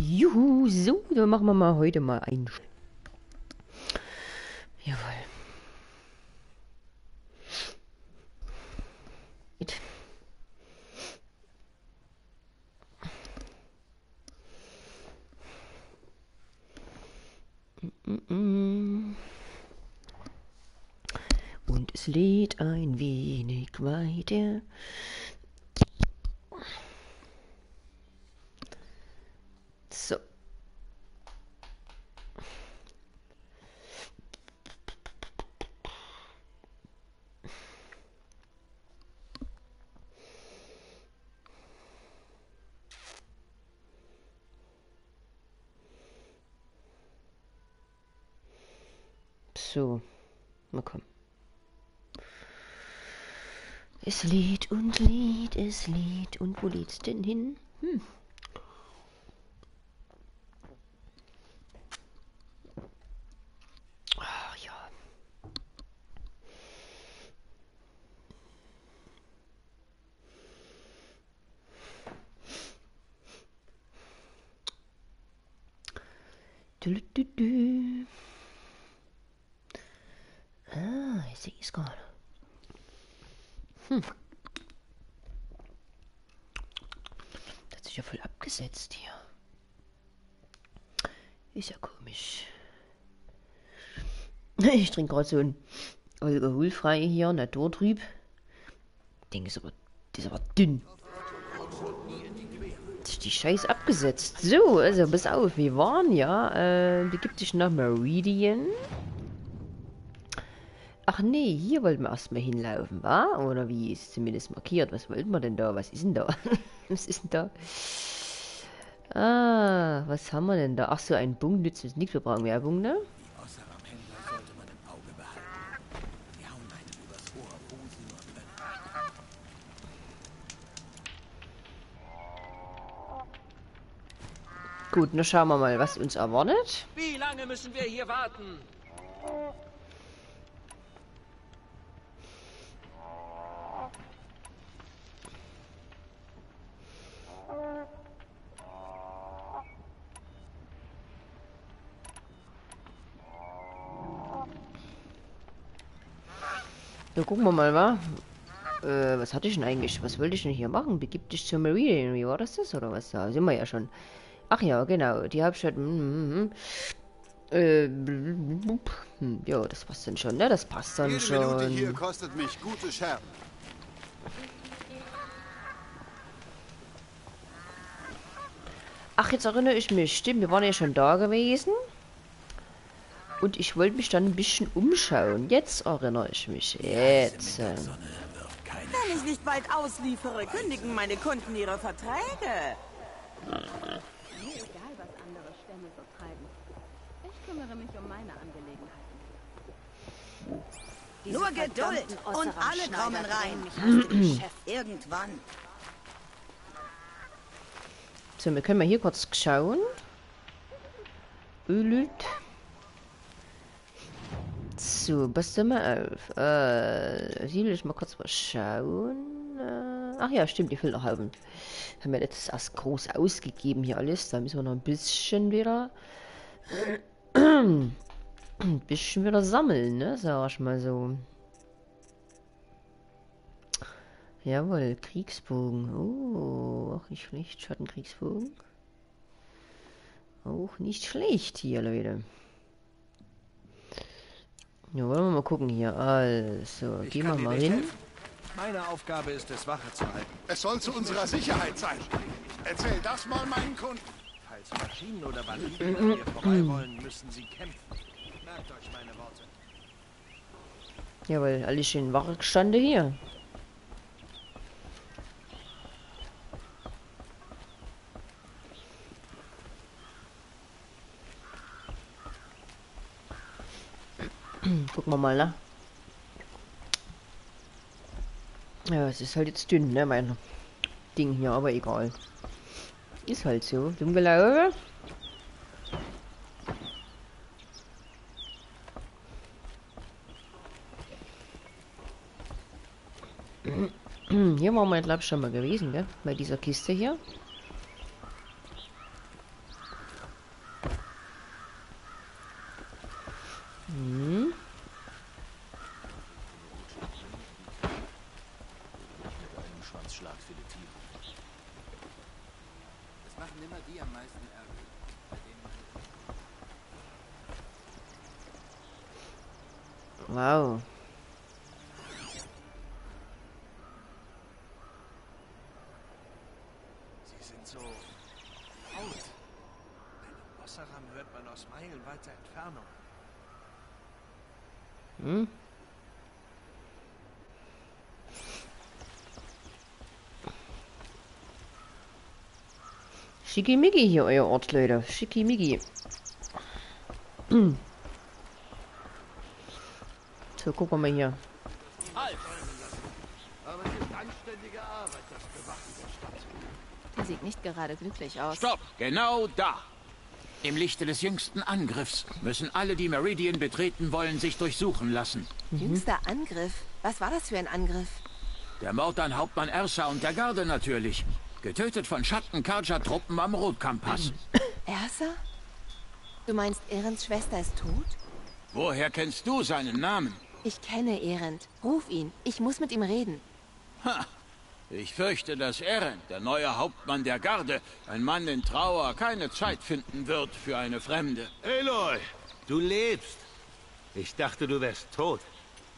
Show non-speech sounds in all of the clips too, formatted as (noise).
Juhu, so, dann machen wir mal heute mal ein. Jawohl. Und es lädt ein wenig weiter. So. So, mal komm. Es lädt und lädt, es lädt's denn hin? Hm. Ach ja. Du, du, du. Ah, ich sehe es gerade. Hm. Das hat sich ja voll abgesetzt hier. Ist ja komisch. (laughs) Ich trinke gerade so ein alkoholfrei hier, naturtrüb. Ding ist aber, das ist aber dünn. Ist die Scheiß abgesetzt. So, also pass auf, wir waren ja, äh, begibt dich nach Meridian. Ach nee, hier wollten wir erstmal hinlaufen, wa? Oder wie ist zumindest markiert? Was wollten wir denn da? Was ist denn da? (laughs) was ist denn da? Ah, was haben wir denn da? Ach so, ein Punkt nützt uns nichts. Wir brauchen Werbung, ne? Gut, dann schauen wir mal, was uns erwartet. Wie lange müssen wir hier warten? So, gucken wir mal, wa? Äh, was hatte ich denn eigentlich? Was wollte ich denn hier machen? Begib dich zur Meridian. Wie war das das? Oder was? Da sind wir ja schon. Ach ja, genau. Die Hauptstadt. Mm, mm, mm. Äh, hm, ja, das passt dann schon, ne? Das passt dann Jede Minute hier schon. kostet mich gute Scherben. Ach, jetzt erinnere ich mich. Stimmt, wir waren ja schon da gewesen. Und ich wollte mich dann ein bisschen umschauen. Jetzt erinnere ich mich. Jetzt. Wenn ich nicht bald ausliefere, kündigen meine Kunden ihre Verträge. Mir egal, was andere Stämme so treiben. Ich kümmere mich um meine Angelegenheiten. Nur Geduld und alle Schneider kommen rein. Irgendwann. So, wir können mal hier kurz schauen. Ölüt. So, pass doch mal auf. Äh, hier will ich mal kurz mal schauen. Äh, ach ja, stimmt, die Filterhaufen. Haben wir jetzt erst groß ausgegeben hier alles. Da müssen wir noch ein bisschen wieder. Ein bisschen wieder sammeln, ne? Sag ich mal so. Jawohl, Kriegsbogen. Oh, auch nicht schlecht. Schattenkriegsbogen. Auch nicht schlecht hier, Leute. Ja, wollen wir mal gucken hier. Also, Ich gehen wir mal hin. helfen. Meine Aufgabe ist es, Wache zu halten. Es soll zu unserer Sicherheit sein. Erzähl das mal meinen Kunden. Falls Maschinen oder Banditen an mir vorbei wollen, müssen sie kämpfen. Merkt euch meine Worte. Jawohl, alle schön Wache gestanden hier. (clears throat) Gucken wir mal, ne? Ja, es ist halt jetzt dünn, ne, mein Ding hier, aber egal. Ist halt so. Dunkelauge. Hm, hier waren wir, glaube ich, schon mal gewesen, gell? Bei dieser Kiste hier. Hm. Machen immer die am meisten Ärger. Bei denen man Wow. Sie sind so laut. Einen Osseram hört man aus meilenweiter Entfernung. Hm. Schickimicki hier, euer Ort, Leute. Schickimicki. Hm. So, gucken wir mal hier. Aber es ist anständige Arbeit, das Bewachen der Stadt. Die sieht nicht gerade glücklich aus. Stopp! Genau da! Im Lichte des jüngsten Angriffs müssen alle, die Meridian betreten wollen, sich durchsuchen lassen. Jüngster Angriff? Was war das für ein Angriff? Der Mord an Hauptmann Ersa und der Garde natürlich. Getötet von Schatten-Karja-Truppen am Rotkampass. (clears throat) Ersa? Du meinst, Ehrens Schwester ist tot? Woher kennst du seinen Namen? Ich kenne Ehrend. Ruf ihn. Ich muss mit ihm reden. Ha! Ich fürchte, dass Eren, der neue Hauptmann der Garde, ein Mann in Trauer, keine Zeit finden wird für eine Fremde. Aloy, du lebst. Ich dachte, du wärst tot.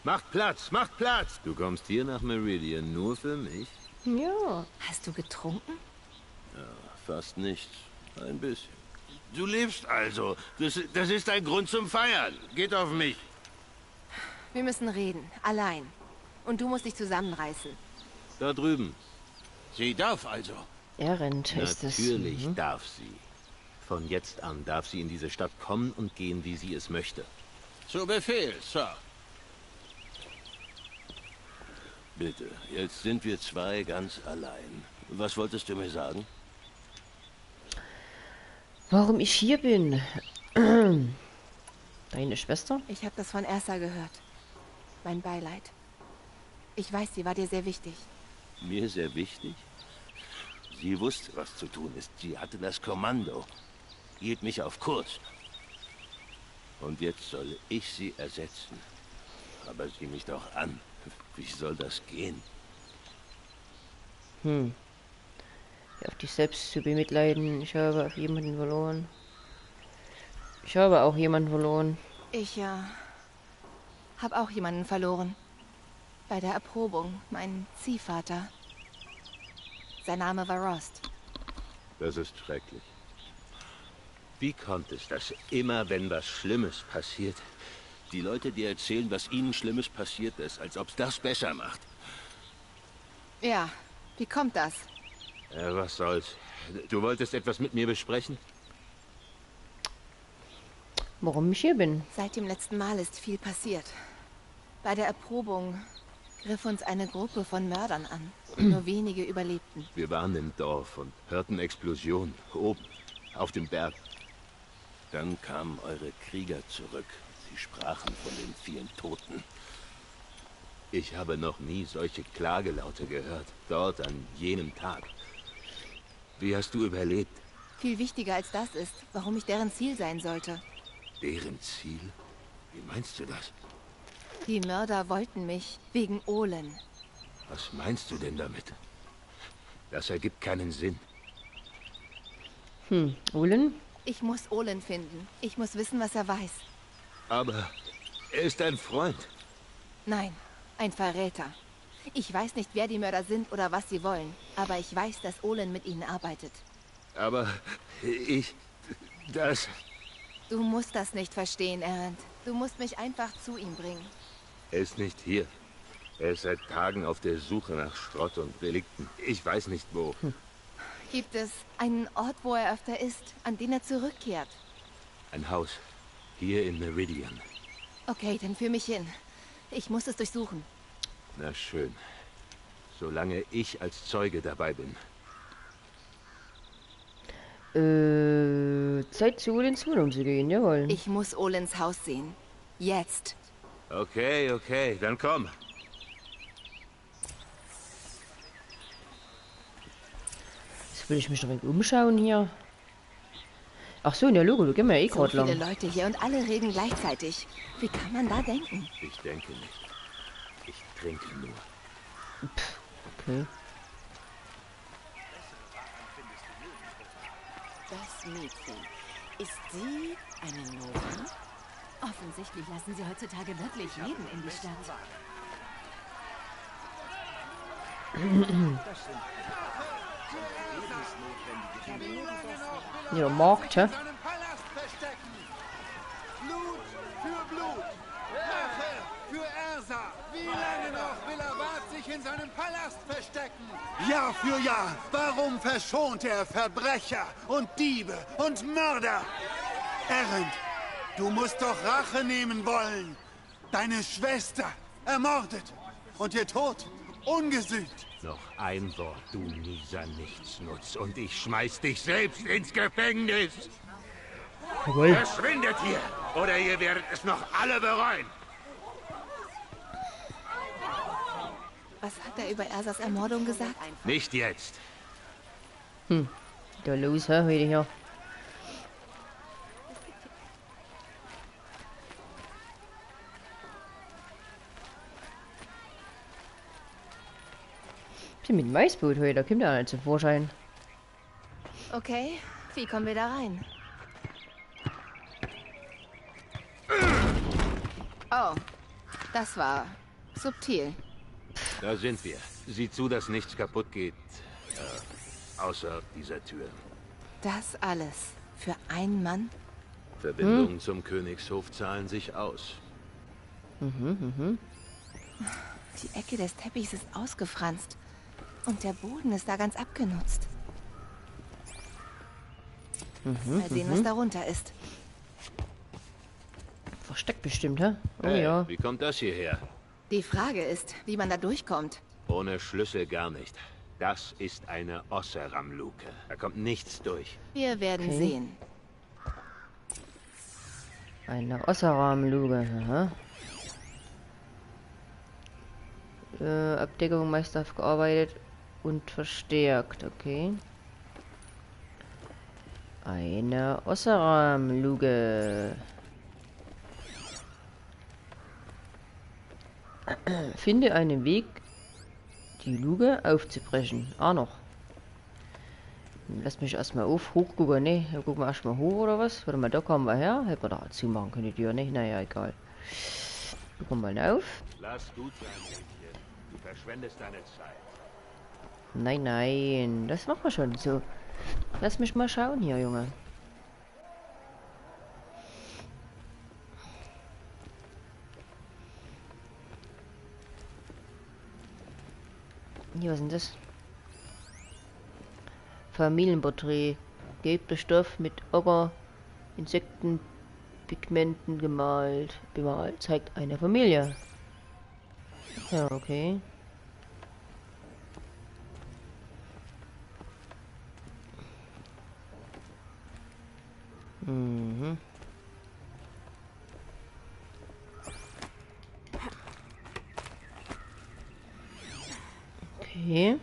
Macht Platz, macht Platz. Du kommst hier nach Meridian nur für mich? Ja. Hast du getrunken? Fast nicht. Ein bisschen. Du lebst also. Das, das ist ein Grund zum Feiern. Geht auf mich. Wir müssen reden. Allein. Und du musst dich zusammenreißen. Da drüben. Sie darf also. Errent ist es. Natürlich Mhm. darf sie. Von jetzt an darf sie in diese Stadt kommen und gehen, wie sie es möchte. Zu Befehl, Sir. Bitte, jetzt sind wir zwei ganz allein. Was wolltest du mir sagen? Warum ich hier bin? (clears throat) Deine Schwester? Ich habe das von Ersa gehört. Mein Beileid. Ich weiß, sie war dir sehr wichtig. Mir sehr wichtig. Sie wusste, was zu tun ist. Sie hatte das Kommando. Hielt mich auf Kurs. Und jetzt soll ich sie ersetzen. Aber sieh mich doch an. Wie soll das gehen? Hm. Ja, auf dich selbst zu bemitleiden. Ich habe auf jemanden verloren. Ich habe auch jemanden verloren. Ich, ja, habe auch jemanden verloren. Bei der Erprobung, mein Ziehvater. Sein Name war Rost. Das ist schrecklich. Wie kommt es, dass immer, wenn was Schlimmes passiert, die Leute dir erzählen, was ihnen Schlimmes passiert ist, als ob es das besser macht? Ja, wie kommt das? Ja, was soll's. Du wolltest etwas mit mir besprechen? Warum ich hier bin? Seit dem letzten Mal ist viel passiert. Bei der Erprobung griff uns eine Gruppe von Mördern an. Nur wenige überlebten. Wir waren im Dorf und hörten Explosionen. Oben, auf dem Berg. Dann kamen eure Krieger zurück. Sie sprachen von den vielen Toten. Ich habe noch nie solche Klagelaute gehört. Dort an jenem Tag. Wie hast du überlebt? Viel wichtiger als das ist, warum ich deren Ziel sein sollte. Deren Ziel? Wie meinst du das? Die Mörder wollten mich wegen Olen. Was meinst du denn damit? Das ergibt keinen Sinn. Hm, Olen? Ich muss Olen finden. Ich muss wissen, was er weiß. Aber er ist ein Freund. Nein, ein Verräter. Ich weiß nicht, wer die Mörder sind oder was sie wollen, aber ich weiß, dass Olen mit ihnen arbeitet. Aber ich... Das... Du musst das nicht verstehen, Erend. Du musst mich einfach zu ihm bringen. Er ist nicht hier. Er ist seit Tagen auf der Suche nach Schrott und Relikten. Ich weiß nicht wo. Gibt es einen Ort, wo er öfter ist, an den er zurückkehrt? Ein Haus. Hier in Meridian. Okay, dann führ mich hin. Ich muss es durchsuchen. Na schön. Solange ich als Zeuge dabei bin. Äh, Zeit zu Olens Wohnung zu gehen, jawohl. Ich muss Olens Haus sehen. Jetzt. Okay, okay, dann komm. Jetzt will ich mich noch ein wenig umschauen hier. Ach so, ja, Logo, du gehen wir ja eh So gerade viele lang. Leute hier und alle reden gleichzeitig. Wie kann man da denken? Ich denke nicht. Ich trinke nur. Okay. Das Mädchen. Ist sie eine Nora? Offensichtlich lassen sie heutzutage wirklich jeden in die Stadt. (clears throat) Palast verstecken. Blut für Blut. Rache für Ersa. Wie lange noch will Wart sich in seinem Palast verstecken? Jahr für Jahr. Warum verschont er Verbrecher und Diebe und Mörder? Erend, du musst doch Rache nehmen wollen. Deine Schwester ermordet und ihr Tod ungesühnt. Noch ein Wort, du mieser Nichtsnutz, und ich schmeiß dich selbst ins Gefängnis. Jawohl. Verschwindet hier, oder ihr werdet es noch alle bereuen. Was hat er über Ersas Ermordung gesagt? Nicht jetzt. Da los, hä, heute hier. Sie mit dem Weißboot heute, da kommt er nicht zum Vorschein. Okay, wie kommen wir da rein? Oh, das war subtil. Da sind wir. Sieh zu, dass nichts kaputt geht. Äh, außer dieser Tür. Das alles für einen Mann? Verbindungen zum Königshof zahlen sich aus. Die Ecke des Teppichs ist ausgefranst. Und der Boden ist da ganz abgenutzt. Mal sehen, was darunter ist. Versteckt bestimmt, hä? Oh Hey, ja. Wie kommt das hierher? Die Frage ist, wie man da durchkommt. Ohne Schlüssel gar nicht. Das ist eine Osseram-Luke. Da kommt nichts durch. Wir werden Okay. sehen. Eine Osseram-Luge, aha. Äh, Abdeckung meist aufgearbeitet und verstärkt, okay. Eine Osseram-Luge. Finde einen Weg, die Luge aufzubrechen. Ah, noch. Lass mich erstmal auf, hoch gucken, ne? Gucken wir erstmal hoch oder was? Warte mal, da kommen wir her. Hätten wir da zumachen können, die Tür, ne? Naja, egal. Gucken wir mal auf. Lass gut sein. Du verschwendest deine Zeit. Nein, nein, das machen wir schon so. Lass mich mal schauen hier, Junge. Hier, was denn das? Familienporträt. Gelber Stoff mit Ocker, Insekten, Pigmenten gemalt, bemalt. Zeigt eine Familie. Ja, okay. Mhm. Okay.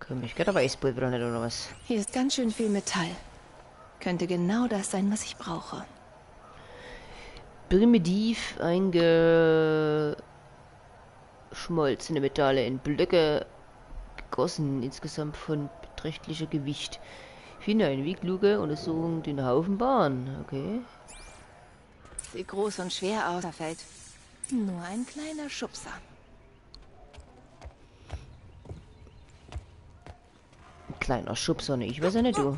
Komm, ich geht aber Eispulver nicht oder was? Hier ist ganz schön viel Metall. Könnte genau das sein, was ich brauche. Primitiv eingeschmolzene Metalle in Blöcke gegossen, insgesamt von beträchtlicher Gewicht. Finde eine Wegluke, Untersuchung den Haufen Bahn. Okay. Sieht groß und schwer aus. Fällt nur ein kleiner Schubser. Ein kleiner Schubser, ne? Ich weiß ja nicht, du.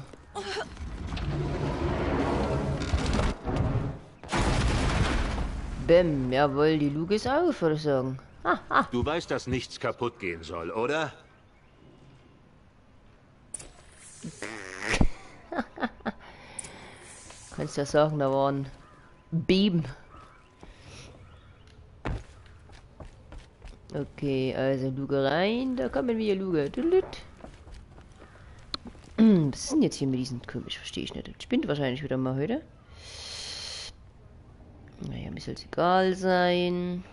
Bäm, jawohl, die Luke ist auf, würde ich sagen. Du weißt, dass nichts kaputt gehen soll, oder? (laughs) Kannst ja sagen, da waren Beben. Okay, also Luke rein, da kommen wir. Hm, (clears throat) Was ist denn jetzt hier mit diesem komisch? Verstehe ich nicht. Spinnt wahrscheinlich wieder mal heute. Naja, mir soll es egal sein.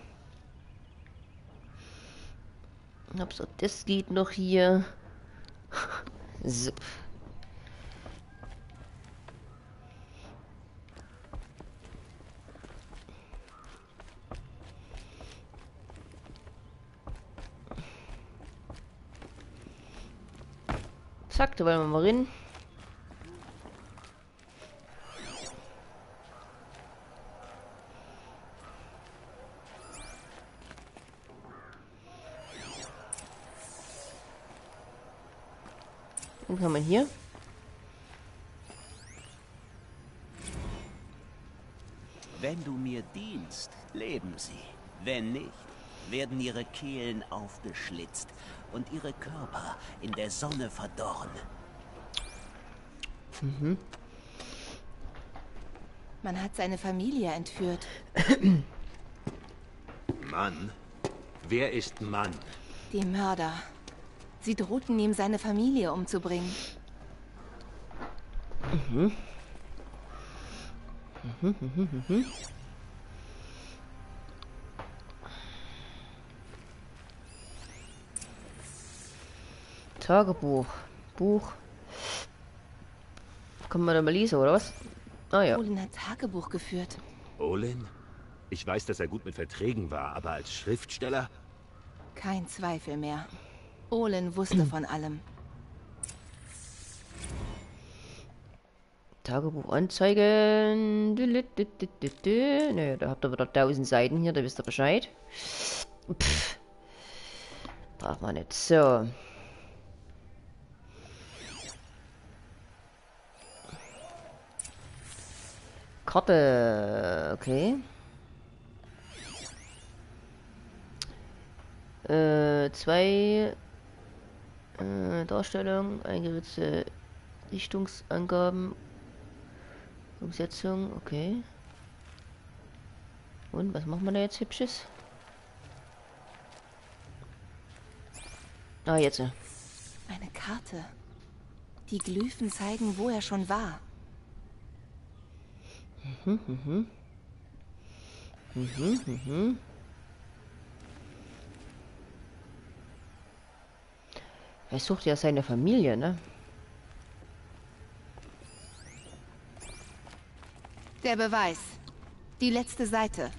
Hauptsache, das geht noch hier. (laughs) So. Zack, da wollen wir mal rein. Den kann man hier. Wenn du mir dienst, leben sie. Wenn nicht, werden ihre Kehlen aufgeschlitzt und ihre Körper in der Sonne verdorren. Mhm. Man hat seine Familie entführt. Mann? Wer ist Mann? Die Mörder. Sie drohten ihm, seine Familie umzubringen. Mhm. Mhm, mhm, mhm. Tagebuch. Buch. Kann man da mal lesen, oder was? Ah ja. Olin hat Tagebuch geführt. Olin? Ich weiß, dass er gut mit Verträgen war, aber als Schriftsteller? Kein Zweifel mehr. Olin wusste von allem. Tagebuch anzeigen. Naja, da habt ihr wieder 1000 Seiten hier, da wisst ihr Bescheid. Pff. Braucht man nicht. So. Karte. Okay. Äh, zwei äh, Darstellung, eingerichtete Richtungsangaben, Umsetzung, okay. Und was machen wir da jetzt hübsches? Ah, jetzt. Eine Karte. Die Glyphen zeigen, wo er schon war. Mhm, mhm. Mhm, mhm. Er sucht ja seine Familie, ne? Der Beweis. Die letzte Seite.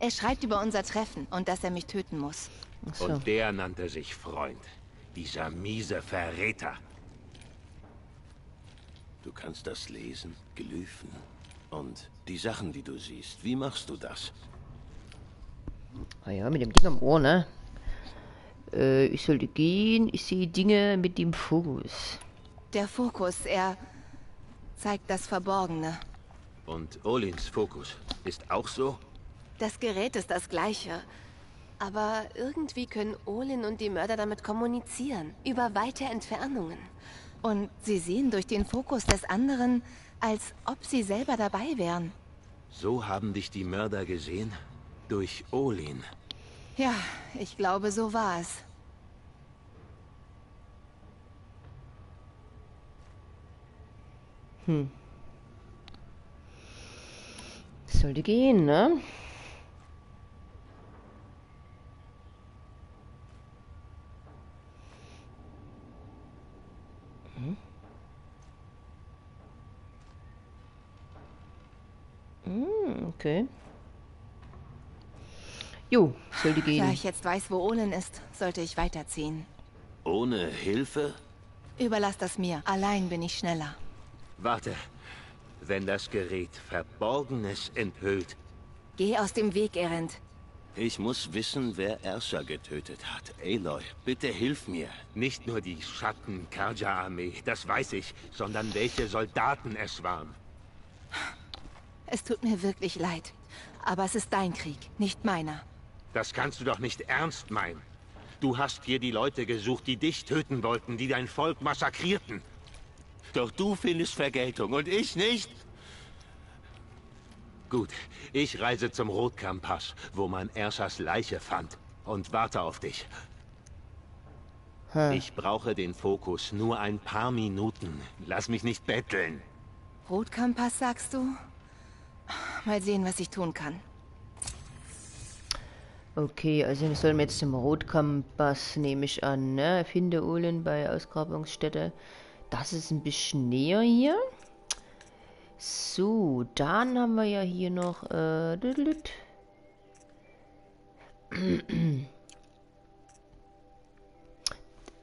Er schreibt über unser Treffen und dass er mich töten muss. So. Und der nannte sich Freund. Dieser miese Verräter. Du kannst das lesen, Glyphen. Und die Sachen, die du siehst, wie machst du das? Ah ja, mit dem Ding am Ohr, ne? Äh, ich sollte gehen. Ich sehe Dinge mit dem Fokus. Der Fokus, er zeigt das Verborgene. Und Olins Fokus ist auch so? Das Gerät ist das gleiche. Aber irgendwie können Olin und die Mörder damit kommunizieren. Über weite Entfernungen. Und sie sehen durch den Fokus des anderen, als ob sie selber dabei wären. So haben dich die Mörder gesehen? Durch Olin. Ja, ich glaube, so war es. Hm. Sollte gehen, ne? Hm. Hm, okay. Jo, sollte gehen. Da ich jetzt weiß, wo Olin ist, sollte ich weiterziehen. Ohne Hilfe? Überlass das mir. Allein bin ich schneller. Warte. Wenn das Gerät Verborgenes enthüllt. Geh aus dem Weg, Erend. Ich muss wissen, wer Ersa getötet hat. Aloy, bitte hilf mir. Nicht nur die Schatten-Karja-Armee, das weiß ich, sondern welche Soldaten es waren. Es tut mir wirklich leid. Aber es ist dein Krieg, nicht meiner. Das kannst du doch nicht ernst meinen. Du hast hier die Leute gesucht, die dich töten wollten, die dein Volk massakrierten. Doch du findest Vergeltung und ich nicht. Gut, ich reise zum Rotkampass, wo man Ersas Leiche fand und warte auf dich. Ich brauche den Fokus nur ein paar Minuten. Lass mich nicht betteln. Rotkampass, sagst du? Mal sehen, was ich tun kann. Okay, also wir sollen jetzt zum Rotkompass, nehme ich an, ne? Finde Uhlen bei Ausgrabungsstätte. Das ist ein bisschen näher hier. So, dann haben wir ja hier noch, äh,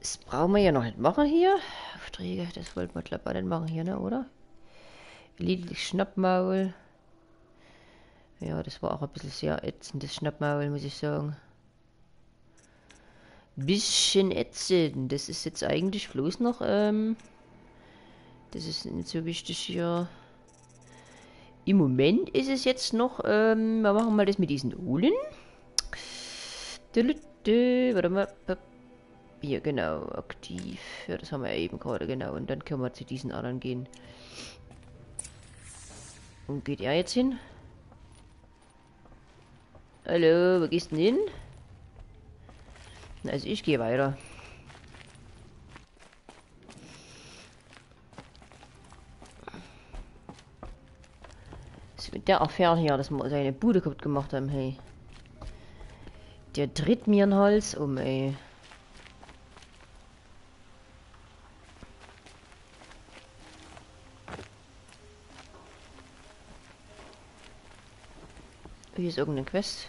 Das brauchen wir ja noch nicht machen hier. Aufträge, das wollten wir glaube ich nicht machen hier, ne, oder? Liedlich Schnappmaul. Ja, das war auch ein bisschen sehr ätzendes Schnappmaul, muss ich sagen. Bisschen ätzend. Das ist jetzt eigentlich bloß noch, ähm, das ist nicht so wichtig hier. Im Moment ist es jetzt noch, ähm, wir machen mal das mit diesen Uhlen. Warte mal. Hier, genau, aktiv. Ja, das haben wir eben gerade, genau. Und dann können wir zu diesen anderen gehen. Und geht er jetzt hin? Hallo, wo gehst du denn hin? Also ich gehe weiter. Mit der Affäre hier, dass wir seine Bude kaputt gemacht haben, hey. Der tritt mir einen Hals um, ey. Hier ist irgendeine Quest.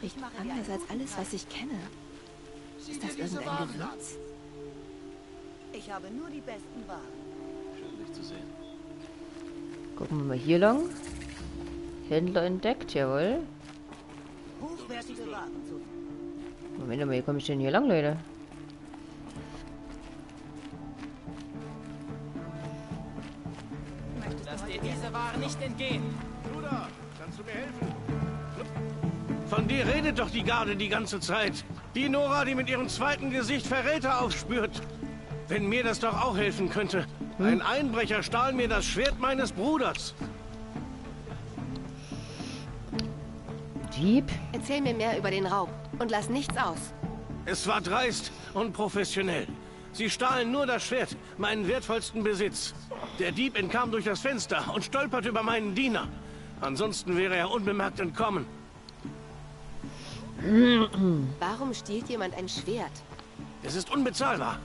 Riecht anders als alles, was ich kenne. Ist das irgendein Gewürz? Ich habe nur die besten Waren. Schön, dich zu sehen. Gucken wir mal hier lang. Händler entdeckt, jawohl. Hochwertige Waren zu Moment mal, wie komme ich denn hier lang, Leute? Lass dir diese Ware nicht entgehen. Bruder, kannst du mir helfen? Von dir redet doch die Garde die ganze Zeit. Die Nora, die mit ihrem zweiten Gesicht Verräter aufspürt. Wenn mir das doch auch helfen könnte. Ein Einbrecher stahl mir das Schwert meines Bruders. Dieb? Erzähl mir mehr über den Raub und lass nichts aus. Es war dreist und professionell. Sie stahlen nur das Schwert, meinen wertvollsten Besitz. Der Dieb entkam durch das Fenster und stolperte über meinen Diener. Ansonsten wäre er unbemerkt entkommen. Warum stiehlt jemand ein Schwert? Es ist unbezahlbar.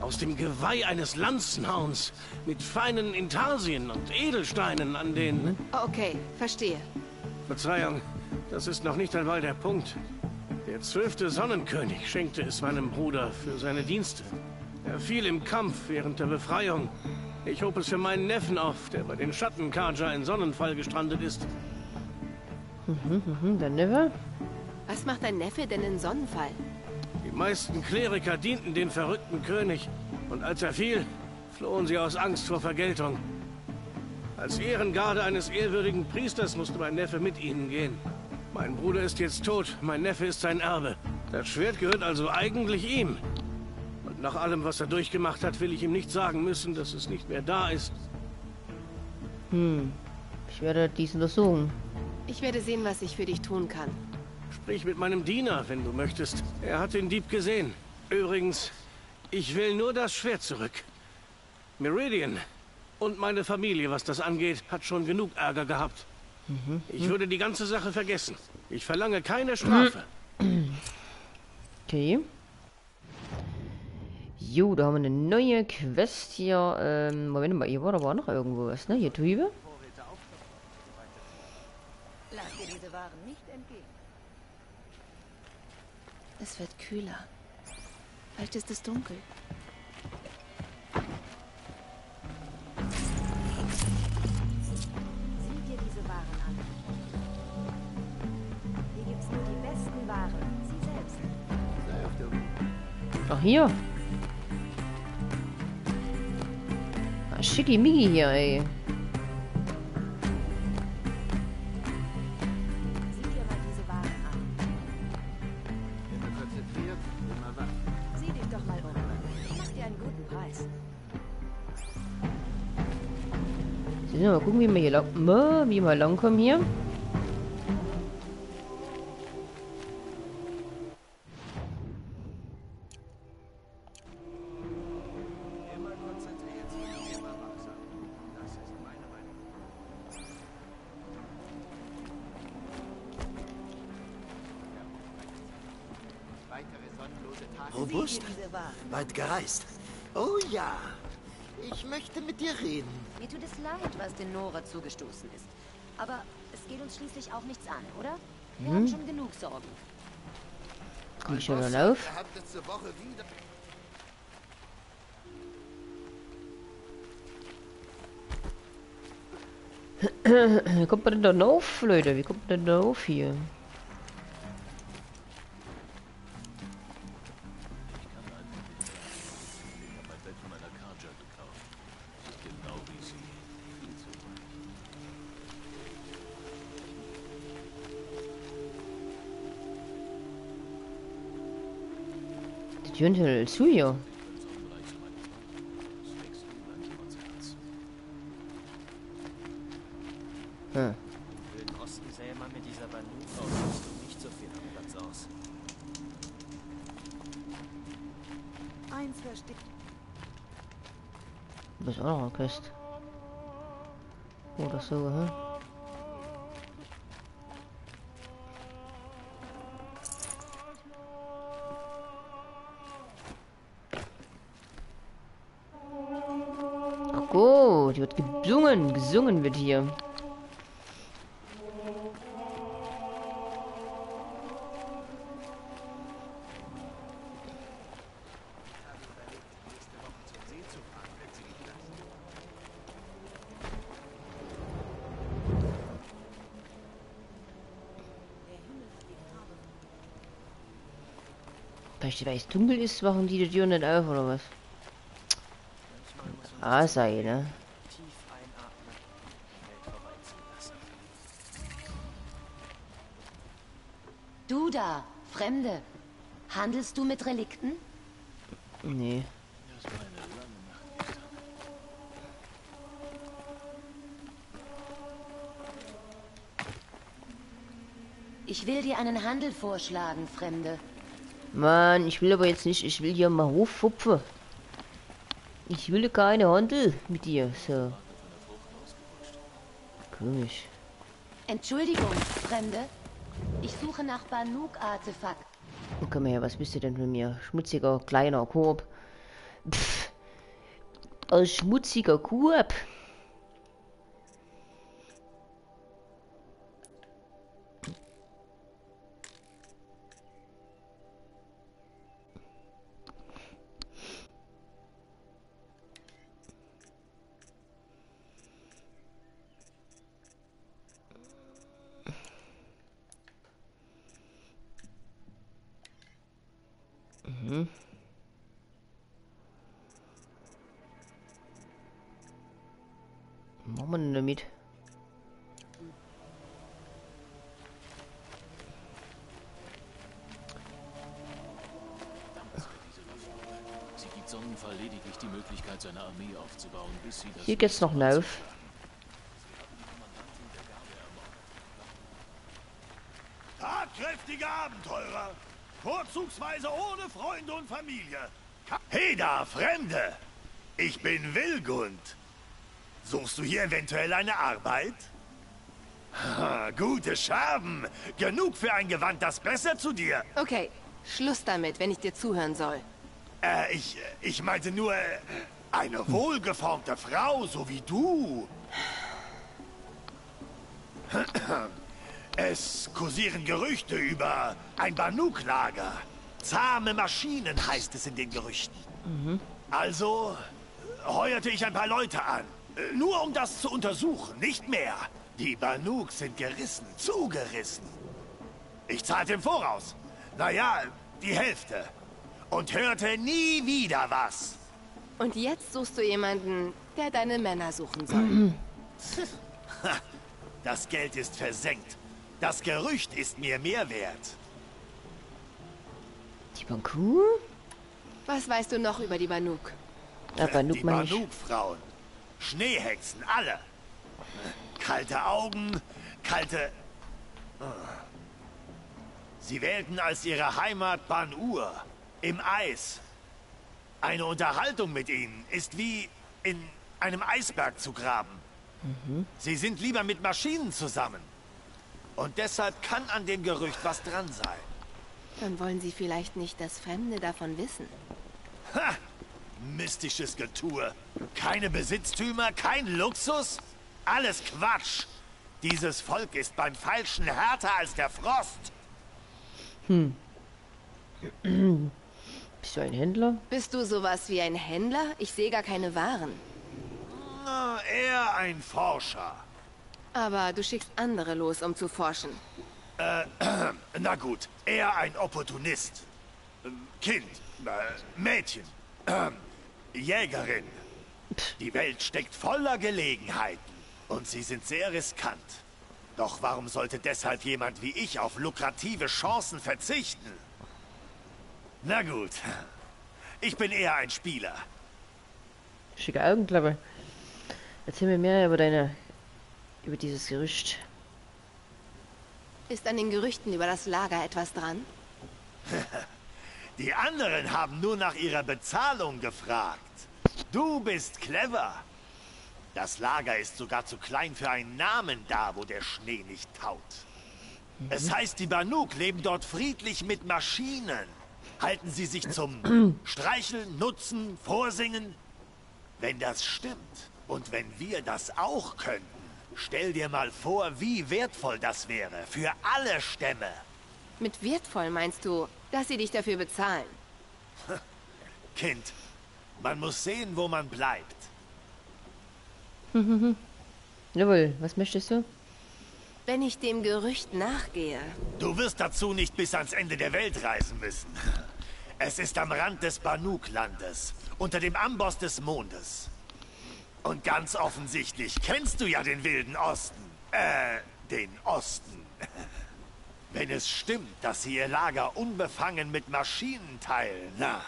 Aus dem Geweih eines Lanzenhauns. Mit feinen Intarsien und Edelsteinen an den... Okay, verstehe. Verzeihung, das ist noch nicht einmal der Punkt. Der zwölfte Sonnenkönig schenkte es meinem Bruder für seine Dienste. Er fiel im Kampf während der Befreiung. Ich hob es für meinen Neffen auf, der bei den Schattenkarja in Sonnenfall gestrandet ist. Mhm, mhm, der Neffe? Was macht dein Neffe denn in Sonnenfall? Die meisten Kleriker dienten den verrückten König. Und als er fiel, flohen sie aus Angst vor Vergeltung. Als Ehrengarde eines ehrwürdigen Priesters musste mein Neffe mit ihnen gehen. Mein Bruder ist jetzt tot, mein Neffe ist sein Erbe. Das Schwert gehört also eigentlich ihm. Und nach allem, was er durchgemacht hat, will ich ihm nicht sagen müssen, dass es nicht mehr da ist. Hm. Ich werde dies untersuchen. Ich werde sehen, was ich für dich tun kann. Sprich mit meinem Diener, wenn du möchtest. Er hat den Dieb gesehen. Übrigens, ich will nur das Schwert zurück. Meridian und meine Familie, was das angeht, hat schon genug Ärger gehabt. Mhm. Ich würde die ganze Sache vergessen. Ich verlange keine Strafe. Okay. Jo, da haben wir eine neue Quest hier. Ähm, Moment mal, hier war da war noch irgendwo was, ne? Hier drüben. Lass dir diese Waren nicht entgehen. Es wird kühler. Bald ist es dunkel. Waren. Sie selbst. Ach, hier. Ah, Schickimicki hier, ey. Sieh dir mal diese Waren an. Immer konzentriert, immer wach. Sieh dich doch mal um. Ich mach dir einen guten Preis. So, mal gucken, wie wir hier lang, wie wir langkommen hier. Ja. Ich möchte mit dir reden. Mir tut es leid, was den Nora zugestoßen ist. Aber es geht uns schließlich auch nichts an, oder? Wir Hm. haben schon genug Sorgen. Komm schon mal auf? Wie kommt man denn da drauf, Leute? Wie kommt man denn da drauf hier? Sind zu hier. Hm. Osten sähe man mit dieser Banuk-Ausrüstung nicht so viel am Platz aus. Eins versteht. Du bist auch noch ein Quest. Oder so, hä? Ach hier wird gesungen, gesungen wird hier. Weil es dunkel ist, machen die die Tür nicht auf, oder was? Ah, sei, ne? Fremde. Handelst du mit Relikten? Nee. Ich will dir einen Handel vorschlagen, Fremde. Mann, ich will aber jetzt nicht, ich will hier mal hochfupfen. Ich will keine Handel mit dir, so. Komisch. Entschuldigung, Fremde. Ich suche nach Banuk-Artefakt. Oh, komm her, was bist du denn von mir? Schmutziger, kleiner Korb. Pff. Ein schmutziger Korb. Hier geht's noch lauf. Tatkräftige Abenteurer, vorzugsweise ohne Freunde und Familie. Hey da, Fremde! Ich bin Wilgund. Suchst du hier eventuell eine Arbeit? Ha, Gute Scherben. Genug für ein Gewand, das besser zu dir. Okay, Schluss damit, wenn ich dir zuhören soll. Äh, ich, ich meinte nur, äh, eine wohlgeformte Frau, so wie du. Es kursieren Gerüchte über ein Banuk-Lager. Zahme Maschinen heißt es in den Gerüchten. Also heuerte ich ein paar Leute an. Nur um das zu untersuchen, nicht mehr. Die Banuk sind gerissen, zugerissen. Ich zahlte im Voraus. Naja, die Hälfte. Und hörte nie wieder was. Und jetzt suchst du jemanden, der deine Männer suchen soll. Ha, (laughs) Das Geld ist versenkt. Das Gerücht ist mir mehr wert. Die Banku? Was weißt du noch über die Banuk? Ja, Banuk die. Banuk-Frauen. Schneehexen, alle. Kalte Augen, kalte... Sie wählten als ihre Heimat Ban-Ur, im Eis. Eine Unterhaltung mit ihnen ist wie in einem Eisberg zu graben. Sie sind lieber mit Maschinen zusammen. Und deshalb kann an dem Gerücht was dran sein. Dann wollen sie vielleicht nicht, dass Fremde davon wissen. Ha! Mystisches Getue. Keine Besitztümer, kein Luxus? Alles Quatsch. Dieses Volk ist beim Falschen härter als der Frost. Hm. (clears throat) Bist du ein Händler? Bist du sowas wie ein Händler? Ich sehe gar keine Waren. Na, eher ein Forscher. Aber du schickst andere los, um zu forschen. Äh, (clears throat) na gut, eher ein Opportunist. Kind, äh, Mädchen, äh, Jägerin. Die Welt steckt voller Gelegenheiten und sie sind sehr riskant. Doch warum sollte deshalb jemand wie ich auf lukrative Chancen verzichten? Na gut, ich bin eher ein Spieler. Schicke Augenklappe. Erzähl mir mehr über deine... über dieses Gerücht. Ist an den Gerüchten über das Lager etwas dran? (laughs) Die anderen haben nur nach ihrer Bezahlung gefragt. Du bist clever. Das Lager ist sogar zu klein für einen Namen da, wo der Schnee nicht taut. Mhm. Es heißt, die Banuk leben dort friedlich mit Maschinen. Halten sie sich zum (clears throat) Streicheln, Nutzen, Vorsingen? Wenn das stimmt und wenn wir das auch könnten, stell dir mal vor, wie wertvoll das wäre für alle Stämme. Mit wertvoll meinst du, dass sie dich dafür bezahlen? (laughs) Kind, man muss sehen, wo man bleibt. (laughs) Jawohl, was möchtest du? Wenn ich dem Gerücht nachgehe. Du wirst dazu nicht bis ans Ende der Welt reisen müssen. Es ist am Rand des Banuk-Landes, unter dem Amboss des Mondes. Und ganz offensichtlich kennst du ja den Wilden Osten. Äh, den Osten. (laughs) Wenn es stimmt, dass sie ihr Lager unbefangen mit Maschinen teilen, na,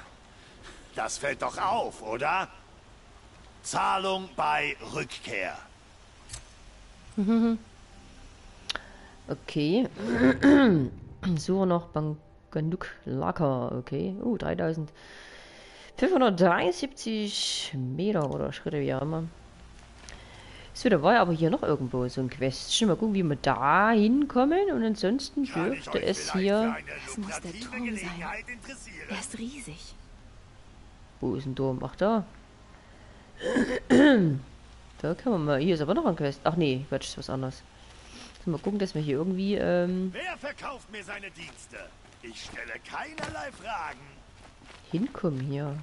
das fällt doch auf, oder? Zahlung bei Rückkehr. (laughs) okay. (clears throat) Suche noch Banganuk Lager. Okay. Uh, 3573 Meter oder Schritte, wie auch immer. So, da war ja aber hier noch irgendwo so ein Quest. Mal gucken, wie wir da hinkommen. Und ansonsten dürfte es hier... Das muss der Turm sein. Er ist riesig. Wo ist ein Turm? Ach, da. (clears throat) Da kann man mal. Hier ist aber noch ein Quest. Ach nee, Quatsch, ist was anderes. Mal gucken, dass wir hier irgendwie. Ähm, Wer verkauft mir seine Dienste? Ich stelle keinerlei Fragen. Hinkommen hier.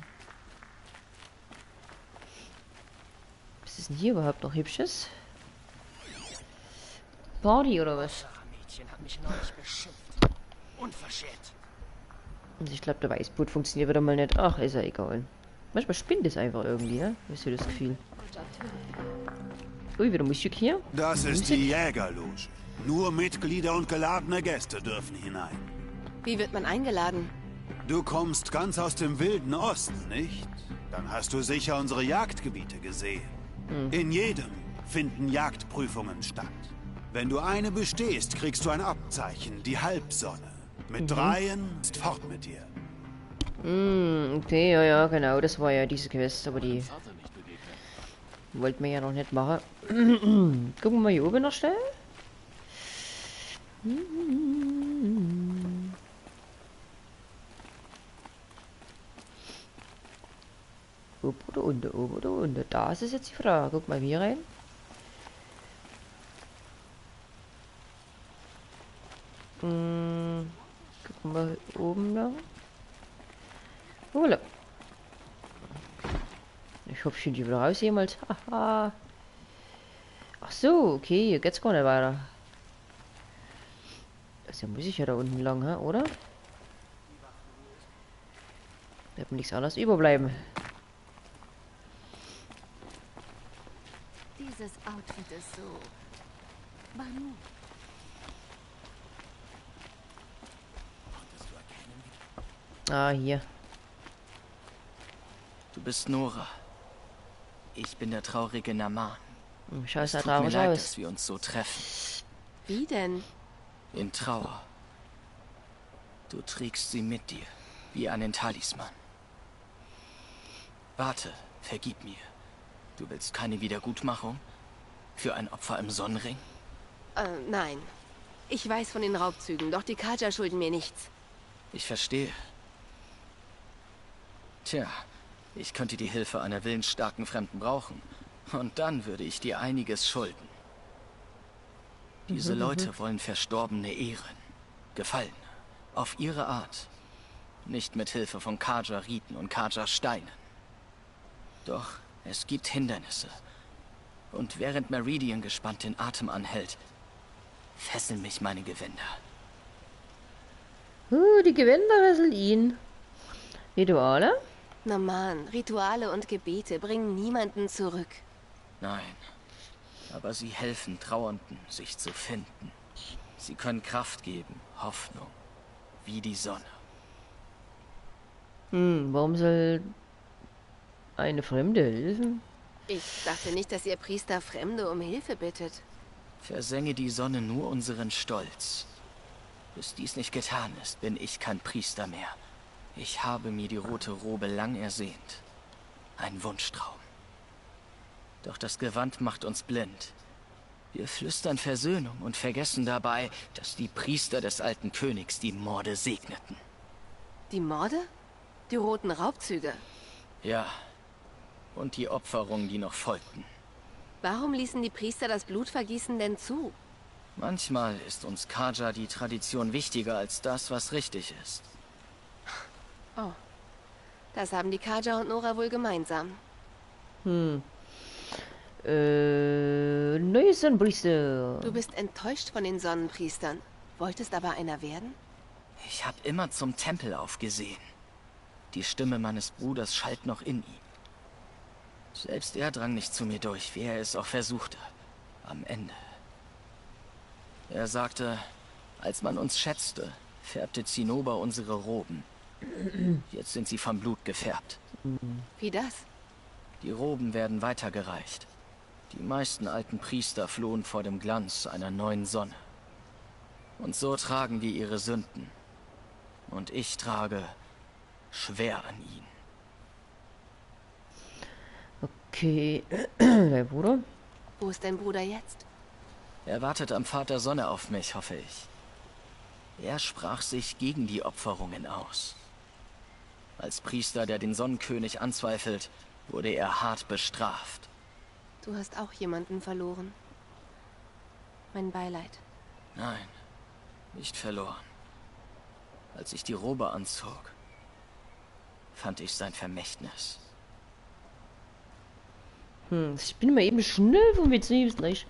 Was ist denn hier überhaupt noch hübsches? Party oder was? Und ich glaube, der Weißboot funktioniert wieder mal nicht. Ach, ist ja egal. Manchmal spinnt es einfach irgendwie, ne? Hast du das Gefühl? Ui, wieder Musik hier. Das ist die Jägerloge. Nur Mitglieder und geladene Gäste dürfen hinein. Wie wird man eingeladen? Du kommst ganz aus dem wilden Osten, nicht? Dann hast du sicher unsere Jagdgebiete gesehen. Hm. In jedem finden Jagdprüfungen statt. Wenn du eine bestehst, kriegst du ein Abzeichen, die Halbsonne. Mit Mhm. dreien ist fort mit dir. Hm, okay, ja, ja, genau. Das war ja diese Quest, aber die wollten wir ja noch nicht machen. Gucken wir mal hier oben noch schnell. Oben oder unten, oben oder unten. Da ist es jetzt die Frage. Guck mal hier rein. Hm, gucken wir oben noch. Hola. Ich hoffe, ich die wieder raus jemals. (laughs) Haha. Ach so, okay, hier geht's gar nicht weiter. Also muss ich ja da unten lang, hä, oder? Wird mir nichts anderes überbleiben. Dieses Outfit ist so... Banu. Ah, hier. Du bist Nora. Ich bin der traurige Naman. Schau, sah tut mir traurig leid, aus. dass wir uns so treffen. Wie denn? In Trauer. Du trägst sie mit dir, wie einen Talisman. Warte, vergib mir. Du willst keine Wiedergutmachung? Für ein Opfer im Sonnenring? Äh, nein. Ich weiß von den Raubzügen, doch die Kaja schulden mir nichts. Ich verstehe. Tja, ich könnte die Hilfe einer willensstarken Fremden brauchen. Und dann würde ich dir einiges schulden. Diese Mhm, Leute mhm. wollen Verstorbene ehren. Gefallen. Auf ihre Art. Nicht mit Hilfe von Kaja-Riten und Kaja-Steinen. Doch es gibt Hindernisse. Und während Meridian gespannt den Atem anhält, fesseln mich meine Gewänder. Uh, die Gewänder fesseln ihn. Rituale? Na Mann, Rituale und Gebete bringen niemanden zurück. Nein. Aber sie helfen Trauernden, sich zu finden. Sie können Kraft geben, Hoffnung. Wie die Sonne. Hm, warum soll eine Fremde helfen? Ich dachte nicht, dass ihr Priester Fremde um Hilfe bittet. Versenge die Sonne nur unseren Stolz. Bis dies nicht getan ist, bin ich kein Priester mehr. Ich habe mir die rote Robe lang ersehnt. Ein Wunschtraum. Doch das Gewand macht uns blind. Wir flüstern Versöhnung und vergessen dabei, dass die Priester des alten Königs die Morde segneten. Die Morde? Die roten Raubzüge? Ja. Und die Opferungen, die noch folgten. Warum ließen die Priester das Blutvergießen denn zu? Manchmal ist uns Kaja die Tradition wichtiger als das, was richtig ist. Oh. Das haben die Kaja und Nora wohl gemeinsam. Hm. Äh, neues Sonnenpriester. Du bist enttäuscht von den Sonnenpriestern, wolltest aber einer werden? Ich habe immer zum Tempel aufgesehen. Die Stimme meines Bruders schallt noch in ihm. Selbst er drang nicht zu mir durch, wie er es auch versuchte. Am Ende. Er sagte, als man uns schätzte, färbte Zinnober unsere Roben. Jetzt sind sie vom Blut gefärbt. Wie das? Die Roben werden weitergereicht. Die meisten alten Priester flohen vor dem Glanz einer neuen Sonne. Und so tragen wir ihre Sünden. Und ich trage schwer an ihn. Okay. (clears throat) Dein Bruder? Wo ist dein Bruder jetzt? Er wartet am Vater Sonne auf mich, hoffe ich. Er sprach sich gegen die Opferungen aus. Als Priester, der den Sonnenkönig anzweifelt, wurde er hart bestraft. Du hast auch jemanden verloren. Mein Beileid. Nein, nicht verloren. Als ich die Robe anzog, fand ich sein Vermächtnis. Hm, ich bin mal eben schnell vom WC bis gleich.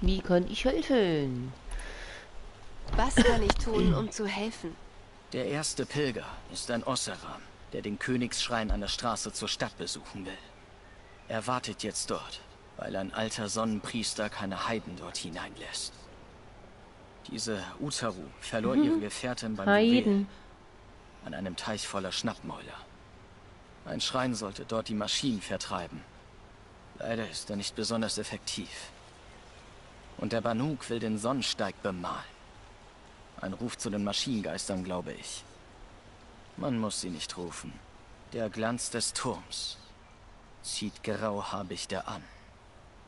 Wie kann ich helfen? Was kann ich tun, um zu helfen? Der erste Pilger ist ein Osseram, der den Königsschrein an der Straße zur Stadt besuchen will. Er wartet jetzt dort, weil ein alter Sonnenpriester keine Heiden dort hineinlässt. Diese Utaru verlor Mhm. ihre Gefährtin beim Heiden. An einem Teich voller Schnappmäuler. Ein Schrein sollte dort die Maschinen vertreiben. Leider ist er nicht besonders effektiv. Und der Banuk will den Sonnensteig bemalen. Ein Ruf zu den Maschinengeistern, glaube ich. Man muss sie nicht rufen. Der Glanz des Turms zieht Grauhabichte an.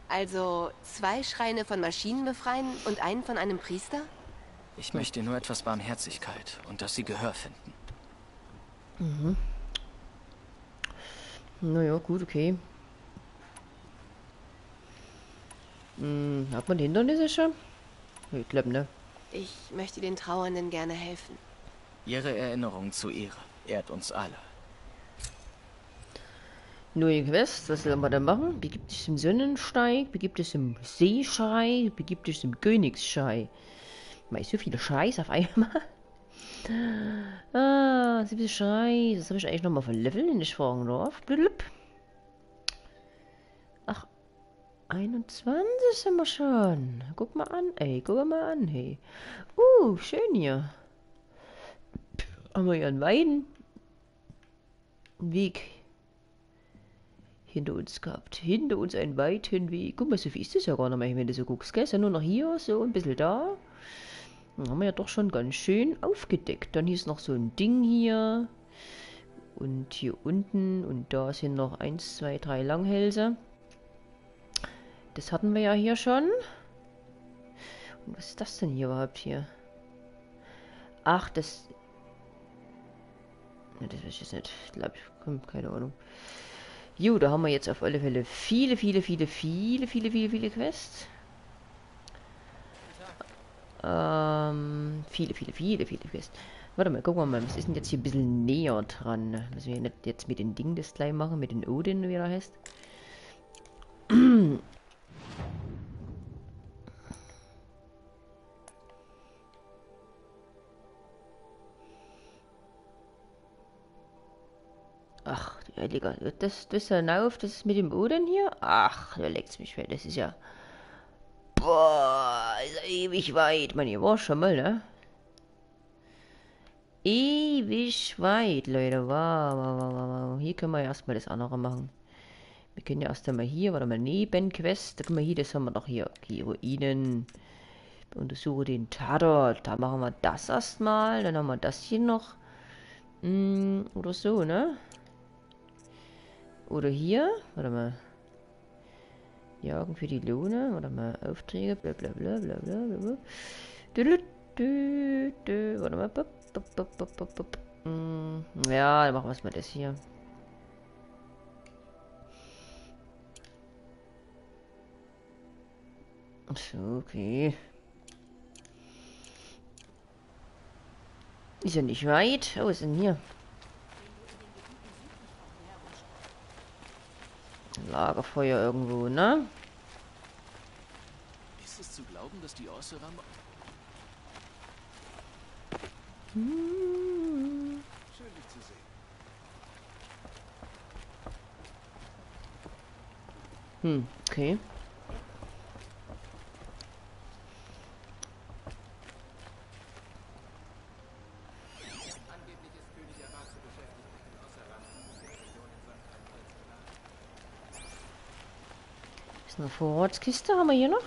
Also zwei Schreine von Maschinen befreien und einen von einem Priester? Ich möchte nur etwas Barmherzigkeit und dass sie Gehör finden. Mhm. Naja, gut, okay. Hm, hat man Hindernisse schon? Ich glaube, ne? Ich möchte den Trauernden gerne helfen. Ihre Erinnerung zu Ehre ehrt uns alle. Neue Quest, was soll man da machen? Begibt es im Sonnensteig, begibt es im Seeschrei, begibt es im Königsschrei. Mal so viele Scheiß auf einmal. (laughs) Ah, sie Schrei. Das habe ich eigentlich nochmal von Level, wenn ich fragen darf. Blub. Ach, 21 sind wir schon. Guck mal an, ey, guck mal an, hey. Uh, schön hier. Haben wir hier einen Weiden. Weg hinter uns gehabt. Hinter uns einen weiten Weg. Guck mal, so viel ist das ja gar nicht mehr, wenn du so guckst, gell? Ist ja nur noch hier, so ein bisschen da. Dann haben wir ja doch schon ganz schön aufgedeckt. Dann ist noch so ein Ding hier. Und hier unten. Und da sind noch eins, zwei, drei Langhälse. Das hatten wir ja hier schon. Und was ist das denn hier überhaupt hier? Ach, das... Das weiß ich jetzt nicht. Ich glaube, keine Ahnung. Jo, da haben wir jetzt auf alle Fälle viele, viele, viele, viele, viele, viele, viele Quests. Ähm, viele, viele, viele, viele Quests. Warte mal, gucken wir mal, was ist denn jetzt hier ein bisschen näher dran? Müssen wir nicht jetzt mit den Ding das gleich machen, mit den Odin, wie er heißt. (clears throat) Ach, ja, Digga, das, das hinauf, das ist mit dem Odin hier? Ach, da leckt's mich weg, das ist ja... Boah, ist ewig weit. Man, ihr war schon mal, ne? Ewig weit, Leute. Wow, wow, wow, wow. Hier können wir erstmal das andere machen. Wir können ja erst einmal hier, warte mal, Nebenquest. Da können wir hier, das haben wir doch hier. Okay, Ruinen. Untersuche den Tatort. Da machen wir das erstmal. Dann haben wir das hier noch. Hm, oder so, ne? Oder hier. Warte mal. Jagen für die Lohne. Oder mal Aufträge. Bla bla bla bla. Du, du, du. Warte mal. Bup, bup, bup. Mm, ja, dann machen wir mal das hier. So, okay. Ist ja nicht weit. Oh, ist denn hier? Lagerfeuer irgendwo, ne? Ist es zu glauben, dass die Orseram... Hm. Schön, dich zu sehen. Hm, okay. Vorratskiste, haben wir hier noch?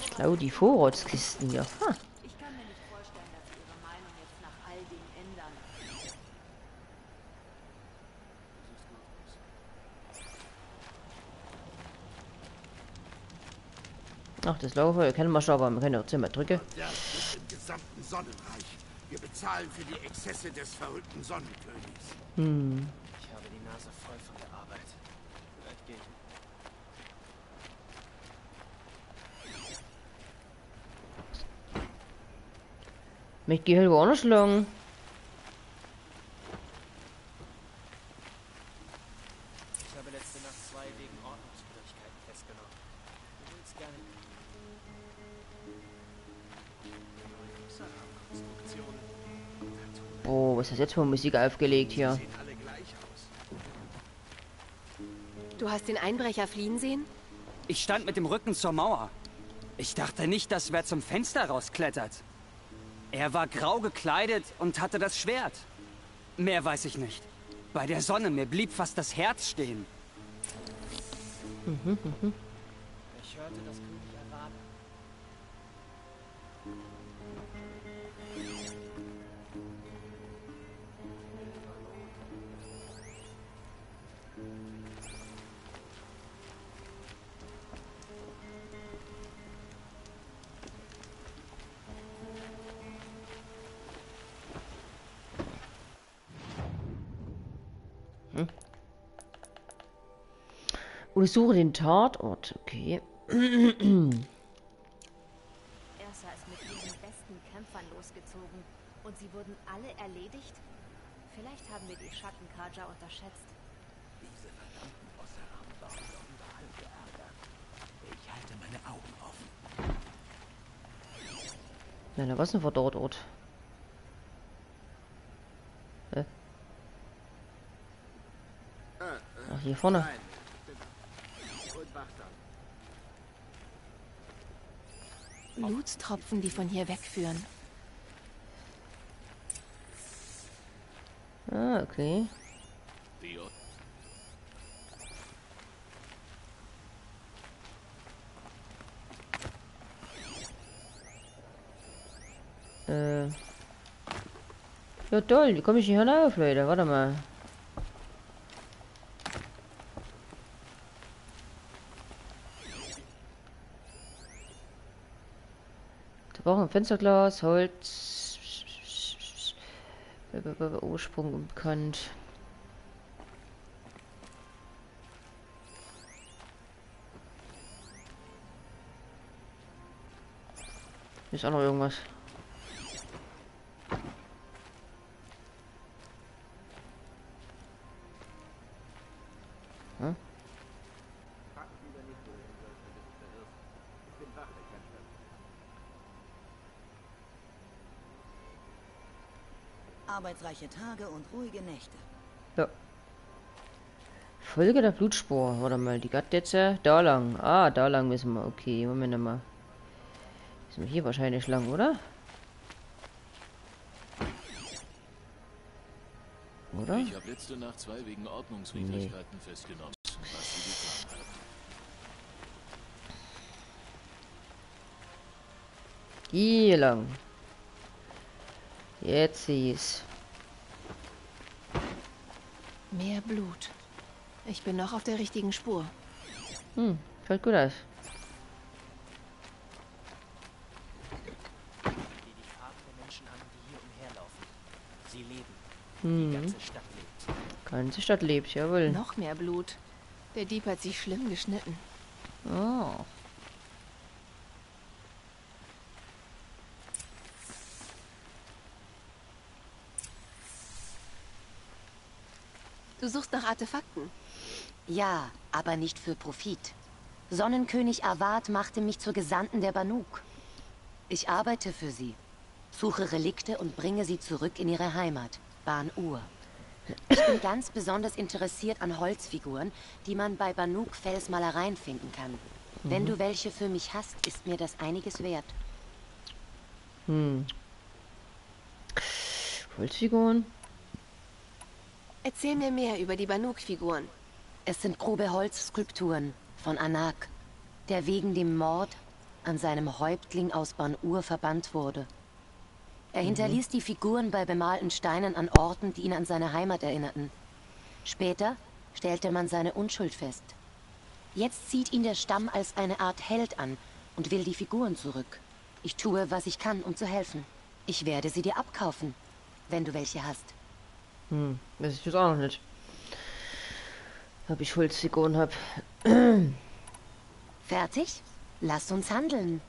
Ich glaube, die Vorratskisten hier. Ha. Ich kann mir nicht vorstellen, dass Sie Ihre Meinung jetzt nach all dem ändern. Ach, das Lagerfeuer kennen wir schon, aber wir können auch Zimmer drücken. Ist im gesamten Sonnenreich. Wir bezahlen für die Exzesse des verrückten Sonnenkönigs. Hm. Ich habe die Nase voll von der Arbeit. Vielleicht geht. Mich halt woanders lang. Ich jetzt für Musik aufgelegt hier? Sehen alle gleich aus. Du hast den Einbrecher fliehen sehen? Ich stand mit dem Rücken zur Mauer. Ich dachte nicht, dass wer zum Fenster rausklettert. Er war grau gekleidet und hatte das Schwert. Mehr weiß ich nicht. Bei der Sonne, mir blieb fast das Herz stehen. Mhm, mhm. Ich hörte, dass König Untersuche den Tatort. Okay. Ersa ist mit ihren besten Kämpfern losgezogen und sie wurden alle erledigt? Vielleicht haben wir die Schattenkaja unterschätzt. Diese verdammten Osseram waren doch überall geärgert. Ich halte meine Augen offen. Na, na, was denn für Tatort? Hä? Ach, hier vorne. Blutstropfen, die von hier wegführen. Ah, okay. Äh. Ja toll, wie komme ich hier hinauf, Leute? Warte mal. Fensterglas, Holz. Ursprung unbekannt. Ist auch noch irgendwas. Arbeitsreiche Tage und ruhige Nächte. Ja. Folge der Blutspur. Warte mal, die geht jetzt äh, da lang. Ah, da lang müssen wir. Okay, Moment mal. Müssen wir hier wahrscheinlich lang, oder? Oder? Ich habe letzte Nacht zwei wegen Ordnungswidrigkeiten festgenommen. Getan haben. Hier lang. Jetzt sieh's. Mehr Blut. Ich bin noch auf der richtigen Spur. Hm, schaut gut aus. Die die Farben der Menschen an, die hier umherlaufen. Sie leben. Hm. Die ganze Stadt lebt. Ganze Stadt lebt, jawohl. Noch mehr Blut. Der Dieb hat sich schlimm geschnitten. Oh. Du suchst nach Artefakten. Ja, aber nicht für Profit. Sonnenkönig Avad machte mich zur Gesandten der Banuk. Ich arbeite für sie, suche Relikte und bringe sie zurück in ihre Heimat, Ban-Ur. Ich bin ganz besonders interessiert an Holzfiguren, die man bei Banuk Felsmalereien finden kann. Wenn Mhm. du welche für mich hast, ist mir das einiges wert. Hm. Holzfiguren? Erzähl mir mehr über die Banuk-Figuren. Es sind grobe Holzskulpturen von Anak, der wegen dem Mord an seinem Häuptling aus Ban-Ur verbannt wurde. Er Mhm. hinterließ die Figuren bei bemalten Steinen an Orten, die ihn an seine Heimat erinnerten. Später stellte man seine Unschuld fest. Jetzt sieht ihn der Stamm als eine Art Held an und will die Figuren zurück. Ich tue, was ich kann, um zu helfen. Ich werde sie dir abkaufen, wenn du welche hast. Hm, weiß ich jetzt auch noch nicht. Ob ich Holzfiguren hab. (clears throat) Fertig? Lass uns handeln.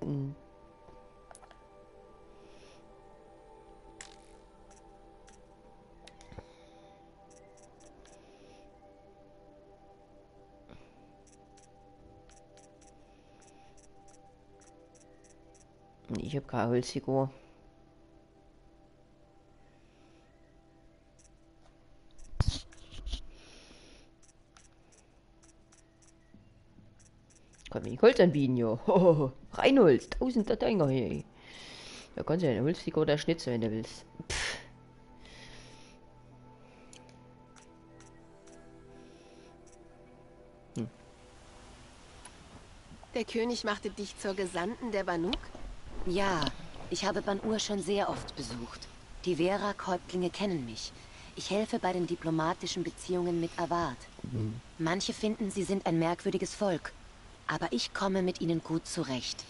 Hm. Ich hab keine Holzfigur. Kann mir Holz anbieten, ja. (laughs) Hohoho. Reinholz, tausend Dinger hier. ey. Ja, kannst du ja eine Holzfigur oder Schnitzel, wenn du willst. Pff. Der König machte dich zur Gesandten der Banuk? Ja, ich habe Ban-Ur schon sehr oft besucht. Die Verak-Häuptlinge kennen mich. Ich helfe bei den diplomatischen Beziehungen mit Avad. Manche finden, sie sind ein merkwürdiges Volk. Aber ich komme mit ihnen gut zurecht.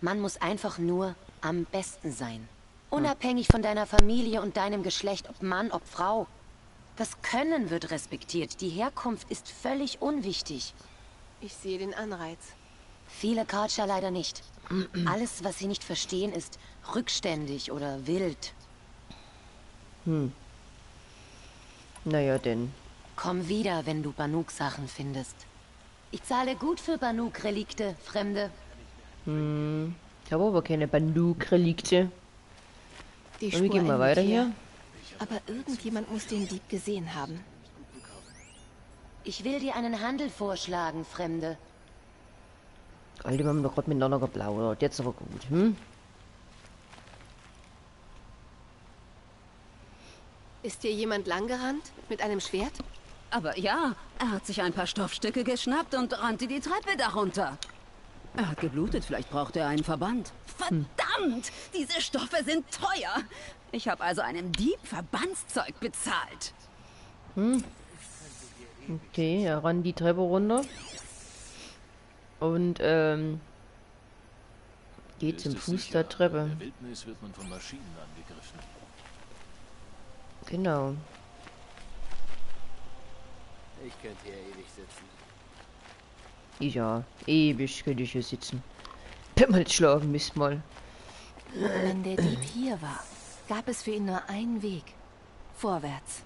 Man muss einfach nur am besten sein. Unabhängig von deiner Familie und deinem Geschlecht, ob Mann, ob Frau. Das Können wird respektiert. Die Herkunft ist völlig unwichtig. Ich sehe den Anreiz. Viele Karcher leider nicht. Alles, was sie nicht verstehen, ist rückständig oder wild. Hm. Naja, denn. Komm wieder, wenn du Banuk-Sachen findest. Ich zahle gut für Banuk-Relikte, Fremde. Hm. Ich habe aber keine Und wir gehen mal weiter hier. Aber irgendjemand muss den Dieb gesehen haben. Ich will dir einen Handel vorschlagen, Fremde. Alter, wir haben doch gerade miteinander geplaudert. Jetzt aber gut, hm? Ist dir jemand langgerannt? Mit einem Schwert? Aber ja, er hat sich ein paar Stoffstücke geschnappt und rannte die Treppe darunter. Er hat geblutet, vielleicht braucht er einen Verband. Verdammt! Diese Stoffe sind teuer! Ich habe also einem Dieb Verbandszeug bezahlt. Hm. Okay, er ran die Treppe runter. Und, ähm... Geht zum Fuß der Treppe. In der Wildnis wird man von Maschinen angegriffen. Genau. Ich könnte hier ewig sitzen. Ja, ewig könnte ich hier sitzen. Pimmel schlafen müsst mal. Wenn der Dieb hier war, gab es für ihn nur einen Weg. Vorwärts.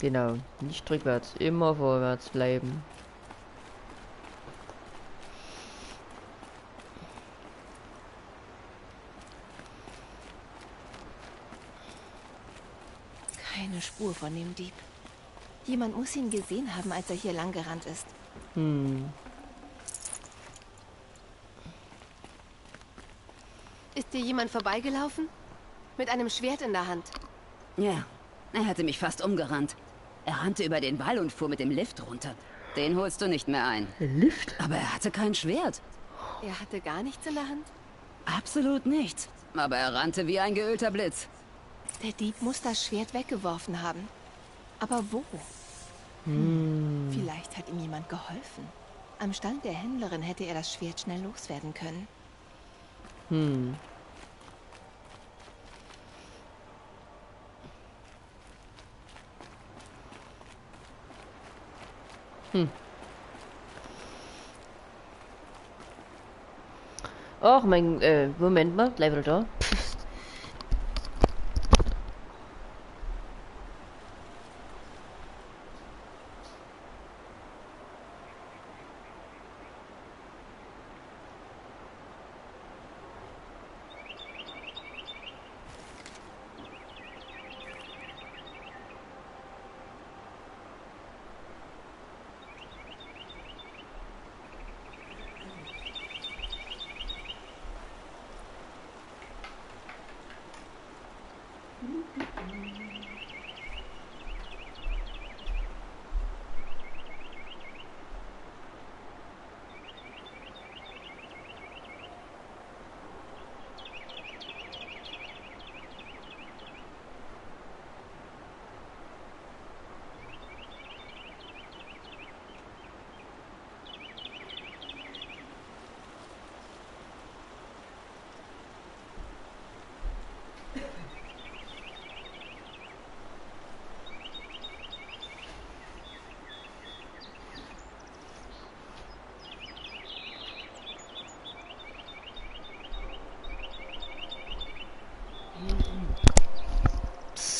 Genau, nicht rückwärts, immer vorwärts bleiben. Keine Spur von dem Dieb. Jemand muss ihn gesehen haben, als er hier langgerannt ist. Hm. Ist dir jemand vorbeigelaufen? Mit einem Schwert in der Hand. Ja, er hatte mich fast umgerannt. Er rannte über den Wall und fuhr mit dem Lift runter. Den holst du nicht mehr ein. Lift? Aber er hatte kein Schwert. Er hatte gar nichts in der Hand? Absolut nichts. Aber er rannte wie ein geölter Blitz. Der Dieb muss das Schwert weggeworfen haben. Aber wo? Hm. Vielleicht hat ihm jemand geholfen. Am Stand der Händlerin hätte er das Schwert schnell loswerden können. Hm. Hm. Ach, mein, äh, Moment mal, bleib wieder da.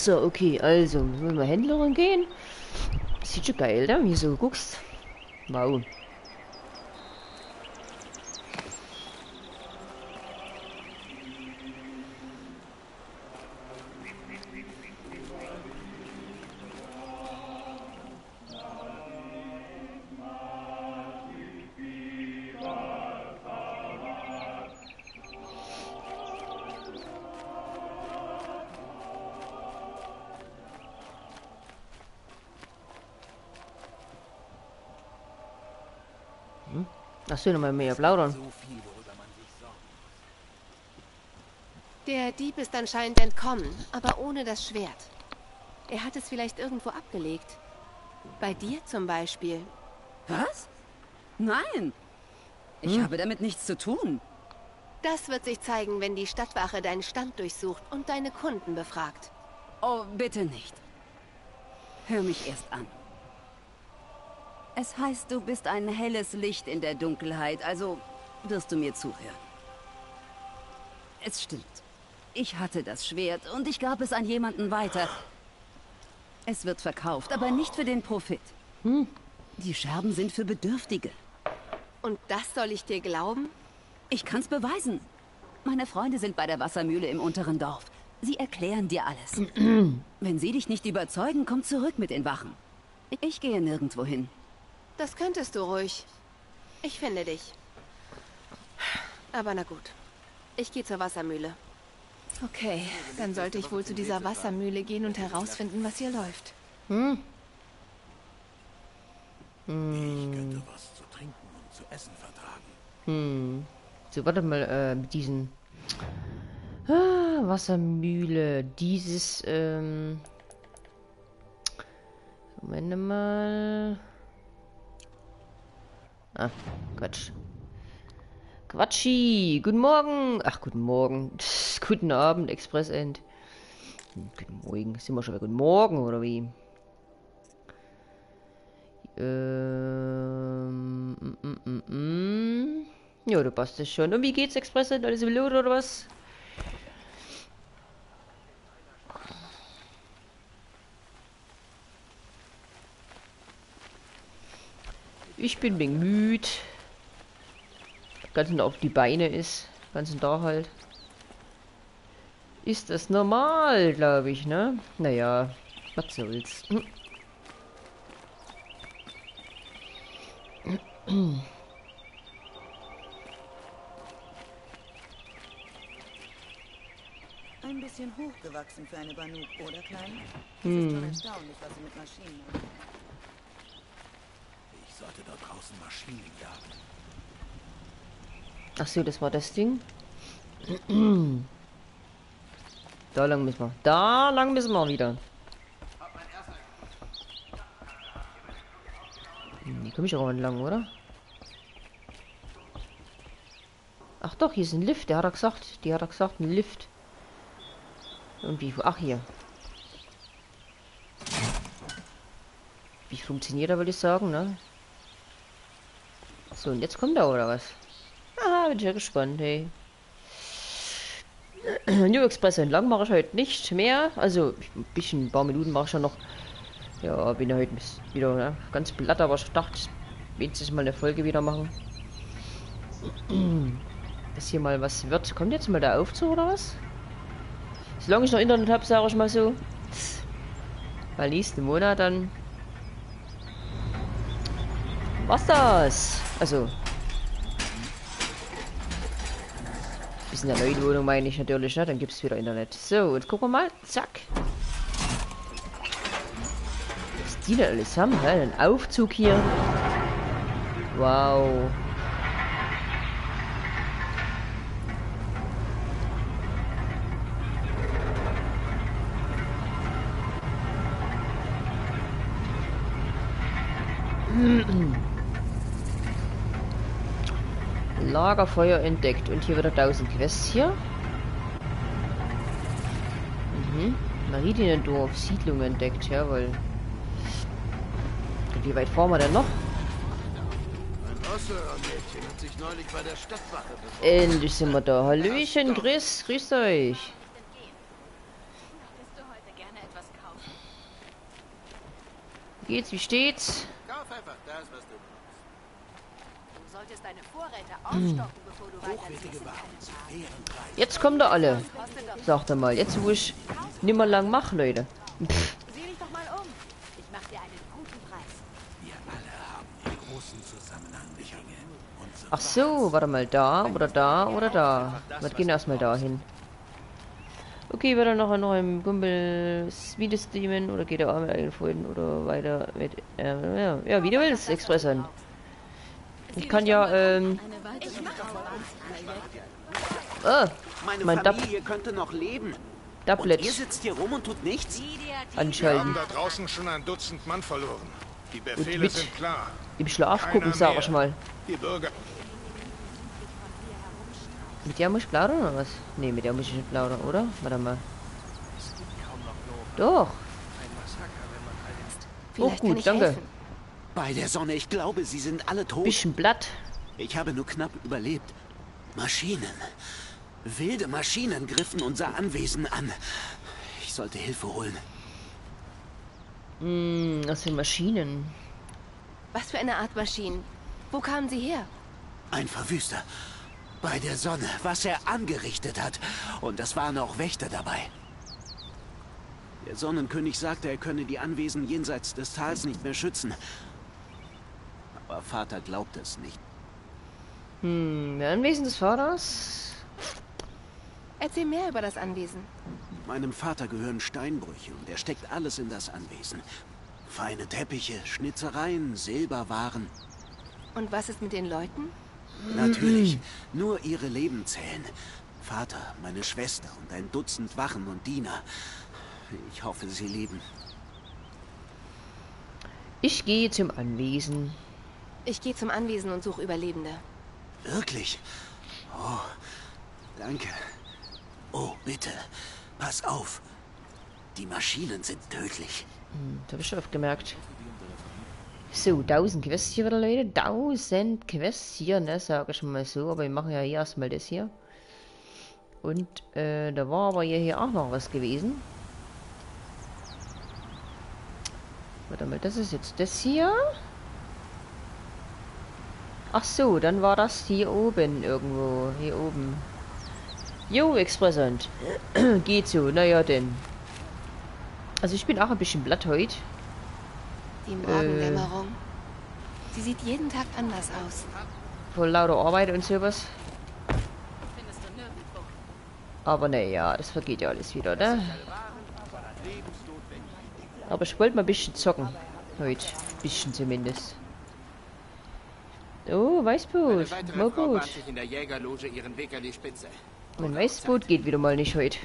So, okay, also, wollen wir Händlerin gehen? Sieht schon geil, da, wie du so guckst. Wow. Achso, nochmal mehr plaudern. Der Dieb ist anscheinend entkommen, aber ohne das Schwert. Er hat es vielleicht irgendwo abgelegt. Bei dir zum Beispiel. Was? Nein. Ich Hm. habe damit nichts zu tun. Das wird sich zeigen, wenn die Stadtwache deinen Stand durchsucht und deine Kunden befragt. Oh, bitte nicht. Hör mich erst an. Es heißt, du bist ein helles Licht in der Dunkelheit, also wirst du mir zuhören. Es stimmt. Ich hatte das Schwert und ich gab es an jemanden weiter. Es wird verkauft, aber nicht für den Profit. Die Scherben sind für Bedürftige. Und das soll ich dir glauben? Ich kann's beweisen. Meine Freunde sind bei der Wassermühle im unteren Dorf. Sie erklären dir alles. (clears throat) Wenn sie dich nicht überzeugen, komm zurück mit den Wachen. Ich gehe nirgendwo hin. Das könntest du ruhig. Ich finde dich. Aber na gut. Ich gehe zur Wassermühle. Okay, dann sollte ich wohl zu dieser Wassermühle gehen und herausfinden, was hier läuft. Hm. Ich Hm. könnte was zu trinken und zu essen vertragen. Hm. So, warte mal, äh, mit diesen ah, Wassermühle. Dieses, ähm. Moment mal. Ah, Quatsch. Quatschi, guten Morgen. Ach, guten Morgen. Pff, guten Abend, Expressend. Hm, Guten Morgen. Sind wir schon bei Guten Morgen, oder wie? Ähm, mm, mm, mm, mm. Ja, du passt es schon. Und wie geht's, Expressend? Alles im Lot, oder was? Ich bin wegen müde. Ganzen auf die Beine ist. Ganzen Tag halt. Ist das normal, glaube ich, ne? Naja, was soll's. Ein bisschen hochgewachsen für eine Banuk, oder Kleine? Es Hm. ist schon erstaunlich, was sie mit Maschinen machen. Sollte da draußen Maschinen jagen. Ach so, das war das Ding. Da lang müssen wir. Da lang müssen wir wieder. Hm, Hier komme ich auch entlang, oder? Ach doch, hier ist ein Lift. Der hat er gesagt. Die hat er gesagt, ein Lift. Irgendwie. Ach, hier. Wie funktioniert er, würde ich sagen, ne? So, und jetzt kommt er, oder was? Ah, bin ich ja gespannt, hey. (clears throat) New Express entlang mache ich heute nicht mehr. Also, ein bisschen, ein paar Minuten mache ich ja noch. Ja, bin ja heute wieder ne? ganz platt, aber ich dachte, wenigstens mal eine Folge wieder machen. (clears throat) Dass hier mal was wird. Kommt jetzt mal der Aufzug oder was? Solange ich noch Internet habe, sage ich mal so. Weil nächsten Monat dann. Was das? Also, Bis in der neuen Wohnung meine ich natürlich, ne? Dann gibt es wieder Internet. So, jetzt gucken wir mal. Zack. Was die da alles haben, hä? Ein Aufzug hier. Wow. (clears throat) Lagerfeuer entdeckt. Und hier wieder 1000 Quests hier. Mhm. Maridiendorf, Siedlung entdeckt, jawohl. Und wie weit fahren wir denn noch? Ein Osserer-Mädchen hat sich neulich bei der Stadtwache beworben. Endlich sind wir da. Hallöchen, Chris, grüßt euch. Wie geht's, wie steht's? Kauf einfach das, was Du solltest deine Vorräte Hm. aufstocken, bevor du. Jetzt kommt er alle. Sagt er mal. Jetzt, wo ich nimmer lang mach, Leute. Pff. Sieh dich doch mal um. Ich mach dir einen guten Preis. Wir alle haben den großen. Unsere Ach so, warte mal, da oder da oder da. Wir gehen erstmal dahin. Okay, wird er noch noch im Kumpel Video streamen oder geht er auch mit eigenen Freunden oder weiter mit. Äh, ja, ja, wie du willst, Express an. Ich kann ja, ähm... Oh, Meine mein Dab Familie könnte noch leben. Tablet Und ihr sitzt hier rum und tut nichts? Wir anschalten. haben da draußen schon ein Dutzend Mann verloren. Die Befehle mit- sind klar. Im Schlaf Keiner gucken, sag ich mal. Die Bürger. Mit der muss ich plaudern oder was? Nee, mit der muss ich nicht plaudern, oder? Warte mal. Doch. Oh, Vielleicht kann gut, ich danke. helfen. Bei der Sonne, ich glaube, sie sind alle tot. Bisschen Blatt. Ich habe nur knapp überlebt. Maschinen. Wilde Maschinen griffen unser Anwesen an. Ich sollte Hilfe holen. Hm, das sind Maschinen. Was für eine Art Maschinen? Wo kamen sie her? Ein Verwüster. Bei der Sonne, was er angerichtet hat. Und es waren auch Wächter dabei. Der Sonnenkönig sagte, er könne die Anwesen jenseits des Tals nicht mehr schützen. Aber Vater glaubt es nicht. Hm, der Anwesen des Vaters? Erzähl mehr über das Anwesen. Meinem Vater gehören Steinbrüche und er steckt alles in das Anwesen. Feine Teppiche, Schnitzereien, Silberwaren. Und was ist mit den Leuten? Natürlich, nur ihre Leben zählen. Vater, meine Schwester und ein Dutzend Wachen und Diener. Ich hoffe, sie leben. Ich gehe zum Anwesen. Ich gehe zum Anwesen und suche Überlebende. Wirklich? Oh, danke. Oh, bitte, pass auf. Die Maschinen sind tödlich. Hm, das habe ich schon oft gemerkt. So, 1000 Quests hier wieder, Leute. 1000 Quests hier, ne, sage ich mal so. Aber wir machen ja hier erstmal das hier. Und äh, da war aber hier, hier auch noch was gewesen. Warte mal, das ist jetzt das hier. Ach so, dann war das hier oben irgendwo. Hier oben. Jo, Expressant. (clears throat) Geht so, naja denn. Also ich bin auch ein bisschen blatt heute. Die Morgendämmerung. Sie sieht jeden Tag anders aus. Voll lauter Arbeit und sowas. Aber naja, das vergeht ja alles wieder, ne? Aber ich wollte mal ein bisschen zocken. Heute. Bisschen zumindest. Oh, Weißboot. Eine weitere Mal Frau gut. bahnt sich in der Jägerloge ihren Weg an die Spitze. Mein Weißboot geht wieder mal nicht heute.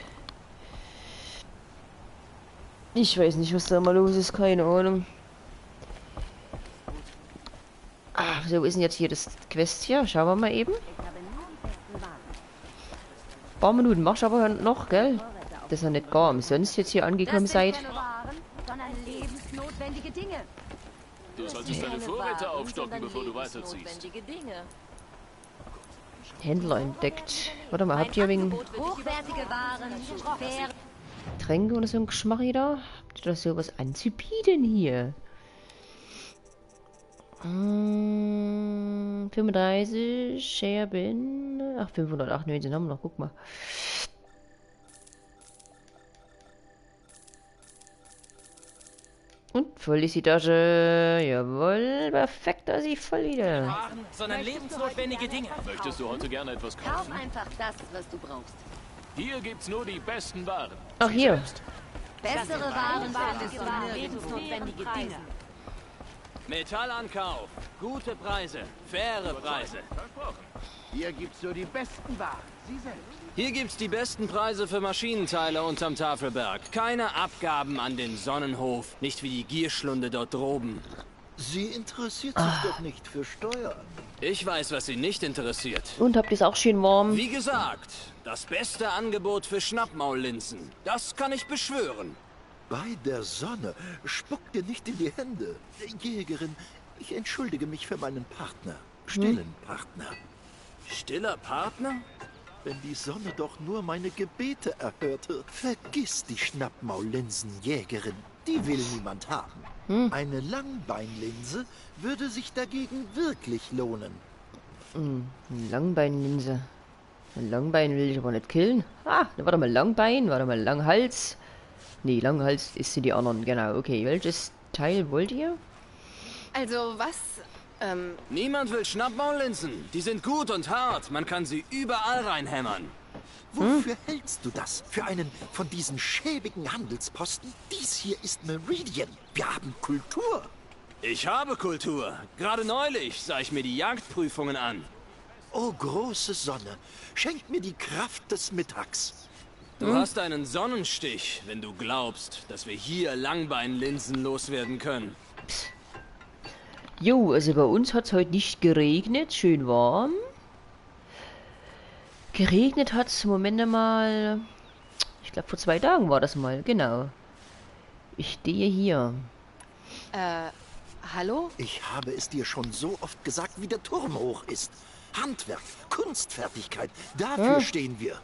Ich weiß nicht, was da mal los ist, keine Ahnung. Ah, so ist denn jetzt hier das Quest hier? Schauen wir mal eben. Ein paar Minuten machst du aber noch, gell? Dass ihr nicht gar umsonst jetzt hier angekommen seid. Waren, sondern lebensnotwendige Dinge. Du solltest deine Vorräte aufstocken, bevor du weiterziehst. Händler entdeckt. Warte mal, habt ihr wegen Hochwertige Waren, fair Tränke oder so ein Geschmack da? Habt ihr da sowas anzubieten hier? Hm, 35 Scherben. Ach, 598 haben wir noch, guck mal. Und voll ist die Tasche. Jawohl, perfekt, da ist sie voll wieder. Waren, sondern lebensnotwendige Dinge. Möchtest du heute gerne etwas Kauf kaufen? einfach das, was du brauchst. Hier gibt's nur die besten Waren. Ach, hier. Bessere Waren findest du lebensnotwendige Dinge. Metallankauf. Gute Preise. Faire Preise. Hier gibt's nur die besten Waren. Sie selbst. Hier gibt's die besten Preise für Maschinenteile unterm Tafelberg. Keine Abgaben an den Sonnenhof. Nicht wie die Gierschlunde dort droben. Sie interessiert sich doch nicht für Steuern. Ich weiß, was Sie nicht interessiert. Und habt ihr es auch schön warm? Wie gesagt, das beste Angebot für Schnappmaullinsen. Das kann ich beschwören. Bei der Sonne spuck dir nicht in die Hände. Jägerin, ich entschuldige mich für meinen Partner. Stillen Partner. Stiller Partner? Wenn die Sonne doch nur meine Gebete erhörte. Vergiss die Schnappmaullinsenjägerin. Die will niemand haben. Eine Langbeinlinse würde sich dagegen wirklich lohnen. Hm, eine Langbeinlinse. Ein Langbein will ich aber nicht killen. Ah, da warte mal Langbein, warte mal Langhals. Nee, Langhals ist sind die anderen, genau. Okay, welches Teil wollt ihr? Also was? Ähm, Niemand will Schnappmaullinsen. Die sind gut und hart. Man kann sie überall reinhämmern. Wofür hältst du das? Für einen von diesen schäbigen Handelsposten? Dies hier ist Meridian. Wir haben Kultur. Ich habe Kultur. Gerade neulich sah ich mir die Jagdprüfungen an. Oh, große Sonne, schenk mir die Kraft des Mittags. Du Hm? hast einen Sonnenstich, wenn du glaubst, dass wir hier Langbeinlinsen loswerden können. Jo, also bei uns hat es heute nicht geregnet, schön warm. Geregnet hat es, Moment mal, ich glaube vor zwei Tagen war das mal, genau. Ich stehe hier. Äh, hallo? Ich habe es dir schon so oft gesagt, wie der Turm hoch ist. Handwerk, Kunstfertigkeit, dafür Ja. stehen wir.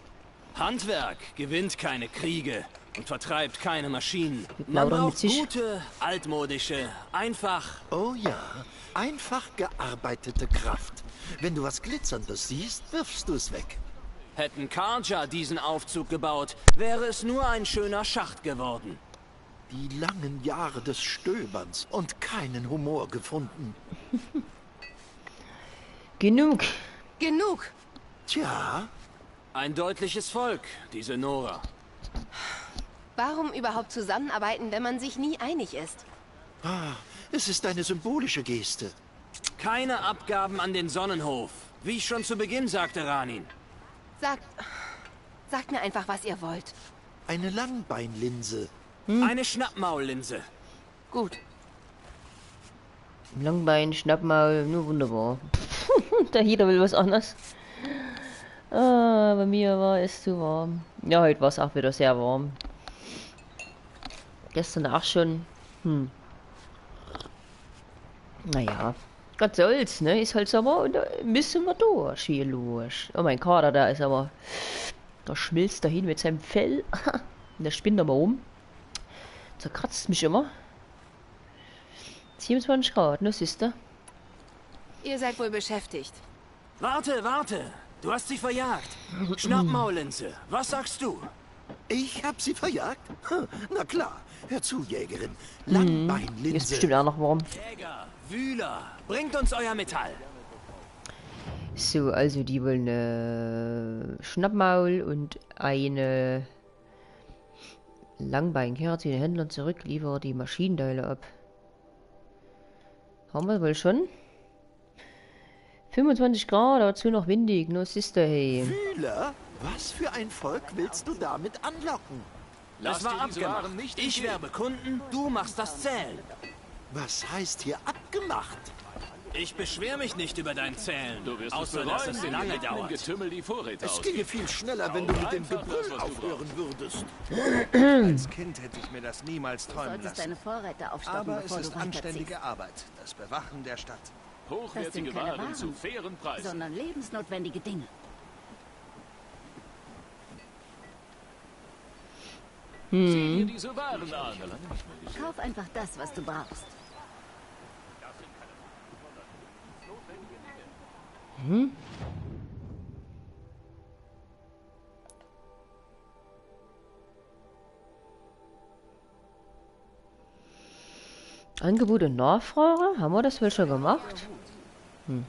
Handwerk gewinnt keine Kriege und vertreibt keine Maschinen. Man braucht gute, altmodische, einfach... Oh ja, einfach gearbeitete Kraft. Wenn du was Glitzerndes siehst, wirfst du es weg. Hätten Karja diesen Aufzug gebaut, wäre es nur ein schöner Schacht geworden. Die langen Jahre des Stöberns und keinen Humor gefunden. (laughs) Genug. Genug. Tja. Ein deutliches Volk, diese Nora. Warum überhaupt zusammenarbeiten, wenn man sich nie einig ist? Ah, es ist eine symbolische Geste. Keine Abgaben an den Sonnenhof. Wie ich schon zu Beginn sagte, Ranin. Sagt. Sagt mir einfach, was ihr wollt. Eine Langbeinlinse. Eine Schnappmaullinse. Gut. Langbein, Schnappmaul, nur wunderbar. (laughs) da jeder will was anderes. Ah, bei mir war es zu warm. Ja, heute war es auch wieder sehr warm. Gestern auch schon. Hm. Naja, Gott soll's, ne? Ist halt Sommer und da müssen wir durch hier los. Oh, mein Kater, da ist aber. Da schmilzt er hin mit seinem Fell. (laughs) und der spinnt aber rum. Zerkratzt mich immer. 27 Grad, ne, Sister? Ihr seid wohl beschäftigt. Warte, warte. Du hast sie verjagt. (laughs) Schnappmaullinse, was sagst du? Ich hab sie verjagt? Hm, Na klar. Hör zu, Jägerin. Hm, Langbeinlinse. ist bestimmt auch noch warm. Jäger, Wühler, bringt uns euer Metall. So, also die wollen eine Schnappmaul und eine Langbeinkarte den Händlern zurück, liefere die Maschinenteile ab. Haben wir wohl schon? 25 Grad, dazu noch windig, nur Sister, hey. Fühler? Was für ein Volk willst du damit anlocken? Das war abgemacht. Ich werbe Kunden, du machst das Zählen. Was heißt hier abgemacht? Ich beschwer mich nicht über dein Zählen. Du wirst außer es dass es lange dauert. Getümmel die Vorräte Es ginge viel schneller, wenn du mit dem Gebrüll aufhören würdest. Als Kind hätte ich mir das niemals träumen lassen. deine Vorräte aufstocken, Aber es ist du anständige. Arbeit. Das Bewachen der Stadt. Hochwertige Waren Waren, zu fairen Preisen. sondern lebensnotwendige Dinge. Sieh dir Hm. Kauf einfach das, was du brauchst. Hm? Angebot und Nachfrage? Haben wir das wohl schon gemacht? Hm.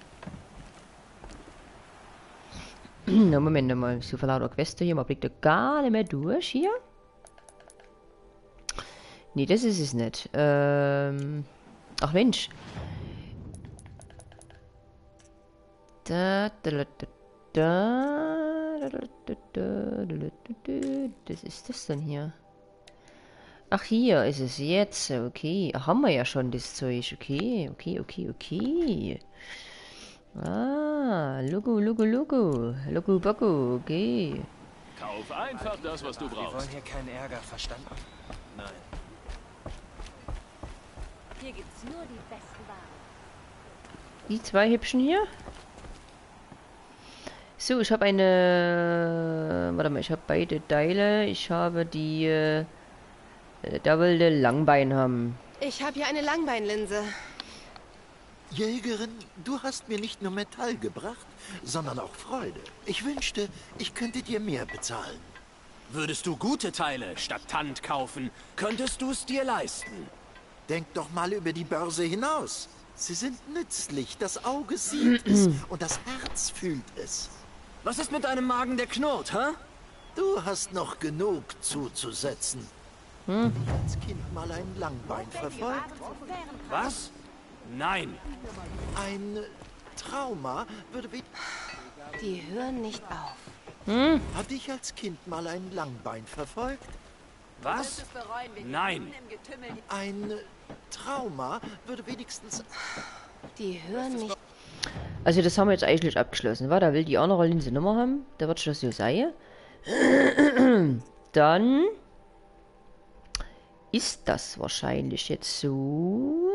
(clears throat) Na, Moment mal. So viel lauter Queste hier. Man blickt da gar nicht mehr durch hier. Nee, das ist es nicht. Ähm. Ach Mensch. Da, da, da, da, da, da, da, da, da, da, da, da, da, Das ist das denn hier? Ach, hier ist es jetzt. Okay. Ach, haben wir ja schon das Zeug. Okay, okay, okay, okay. Ah, Logo, Logo, Logo. Logo, Bogo, okay. Kauf einfach das, was du brauchst. Wir wollen hier keinen Ärger, verstanden? Nein. Hier gibt's nur die besten Waren. Die zwei hübschen hier. So, ich habe eine. Warte mal, ich habe beide Teile. Ich habe die. Äh, da will der Langbein haben. Ich habe hier eine Langbeinlinse. Jägerin, du hast mir nicht nur Metall gebracht, sondern auch Freude. Ich wünschte, ich könnte dir mehr bezahlen. Würdest du gute Teile statt Tand kaufen, könntest du es dir leisten. Denk doch mal über die Börse hinaus. Sie sind nützlich, das Auge sieht es (clears throat) und das Herz fühlt es. Was ist mit deinem Magen, der knurrt, hä? Du hast noch genug zuzusetzen. Hm. Als Kind mal ein Langbein verfolgt. Was? Nein. Ein Trauma würde wie... Die hören nicht auf. Hm? Hat dich als Kind mal ein Langbein verfolgt? Was? Nein. Ein Trauma würde wenigstens... Die hören nicht... Also das haben wir jetzt eigentlich abgeschlossen. War, da will die andere Linse Nummer haben. Da wird schon so sein. (clears throat) Dann ist das wahrscheinlich jetzt so.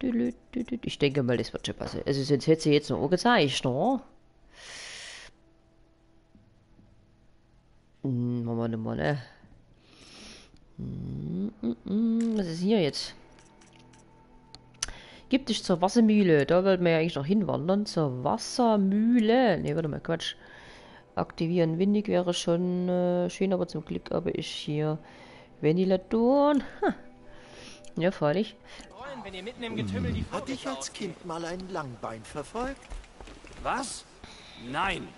Ich denke mal, das wird schon passen. Also sonst hätte sie jetzt noch gezeigt, ne? Hm, machen wir mal, ne? Hm, hm, Was ist hier jetzt? Gib dich zur Wassermühle. Da wollten wir ja eigentlich noch hinwandern. Zur Wassermühle. Ne, warte mal, Quatsch. Aktivieren windig wäre schon äh, schön, aber zum Glück habe ich hier Ventilatoren. Ha. Ja, freilich. Wenn ihr mitten im Getümmel die Hat dich als Kind mal ein Langbein verfolgt? Was? Nein.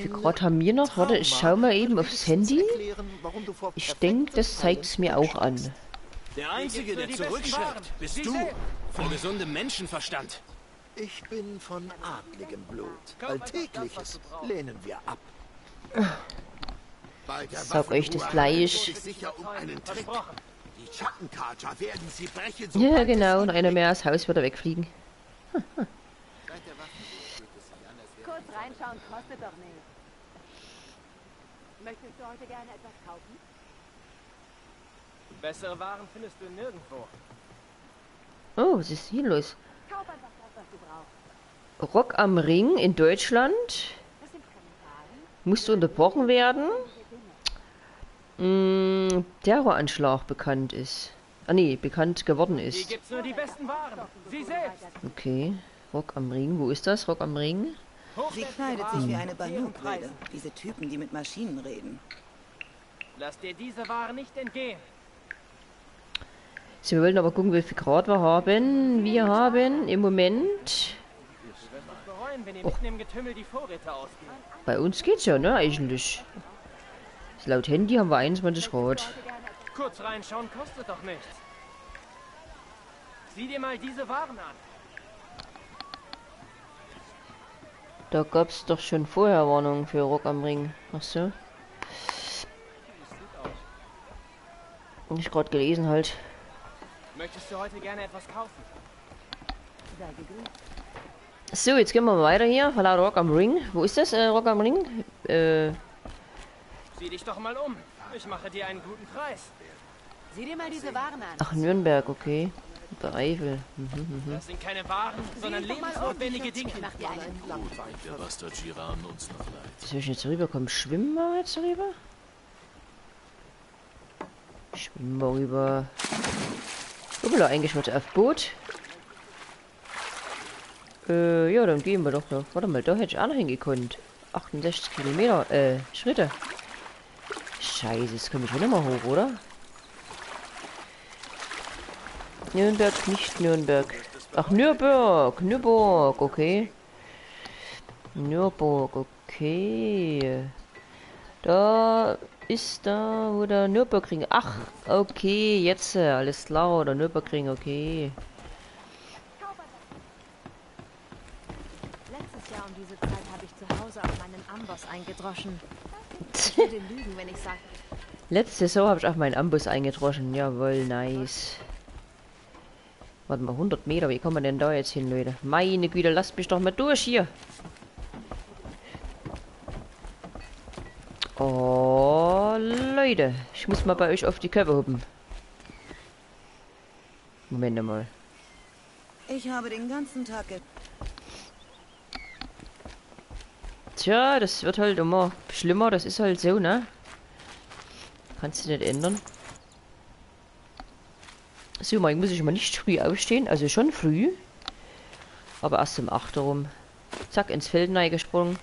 Wie gerade haben wir noch. Warte, ich schau mal eben aufs Handy. Ich denke, das zeigt es mir auch an. Der Einzige, der zurückschreckt, bist du. Vor gesundem Menschenverstand. Ich bin von adligem Blut. Alltägliches lehnen wir ab. Saug euch das Fleisch. Schattenkater werden sie brechen, Ja, genau. Und einer mehr als Haus wird er wegfliegen. Kurz reinschauen kostet doch nicht. Möchtest du heute gerne etwas kaufen? Bessere Waren findest du nirgendwo. Oh, was ist hier los? Kauf einfach das, was du brauchst. Rock am Ring in Deutschland musste unterbrochen werden. Mm, Terroranschlag bekannt ist. Ah nee, bekannt geworden Hier ist. gibt's nur die besten Waren. Sie selbst. Okay. Rock am Ring. Wo ist das? Rock am Ring? Sie kleidet sich wie eine Banuk-Wilde. Diese Typen, die mit Maschinen reden. Lass dir diese Ware nicht entgehen. So, wir wollten aber gucken, wie viel Grad wir haben. Wir haben im Moment. Oh. mitten im Getümmel die Vorräte ausgeht. Bei uns geht's ja, ne? Eigentlich. Laut Handy haben wir 21 Grad. Kurz reinschauen kostet doch nichts. Sieh dir mal diese Waren an. Da gab's doch schon vorher Warnungen für Rock am Ring. Ach so. Nicht gerade gelesen halt. Möchtest du heute gerne etwas kaufen? So, jetzt gehen wir mal weiter hier. Verla Rock am Ring. Wo ist das, äh, Rock am Ring? Äh, Sieh dich doch mal um. Ich mache dir einen guten Preis. Sieh dir mal diese Waren an. ach, Nürnberg, okay. Der Eifel. Mhm, mhm. Das sind keine Waren, sondern lebensnotwendige Dinge. Der Bastard Giran uns noch leid. Soll ich jetzt rüberkommen? Schwimmen wir jetzt rüber? Schwimmen wir rüber. Hoppala, eingeschwört auf Boot. Äh, ja, dann gehen wir doch noch. Warte mal, da hätte ich auch noch hingekonnt. 68 Kilometer, äh, Schritte. Scheiße, jetzt komme ich schon immer hoch, oder? Nürnberg, nicht Nürnberg. Ach, Nürnberg, Nürnberg, okay. Nürnberg, okay. Da ist da, wo der Nürburgring. Ach, okay, jetzt, äh, alles klar, der Nürburgring, okay. Letztes Jahr um diese Zeit habe ich zu Hause auf meinen Amboss eingedroschen. Letzte Saison habe ich auch meinen Ambus eingedroschen. Jawohl, nice. Warte mal, 100 Meter, wie kommen wir denn da jetzt hin, Leute? Meine Güte, lasst mich doch mal durch hier. Oh, Leute, ich muss mal bei euch auf die Köpfe hupen. Moment mal. Ich habe den ganzen Tag Tja, das wird halt immer schlimmer, das ist halt so, ne? Kannst du nicht ändern. So, morgen muss ich mal nicht früh aufstehen, also schon früh. Aber erst um 8 Uhr rum. Zack, ins Feld gesprungen.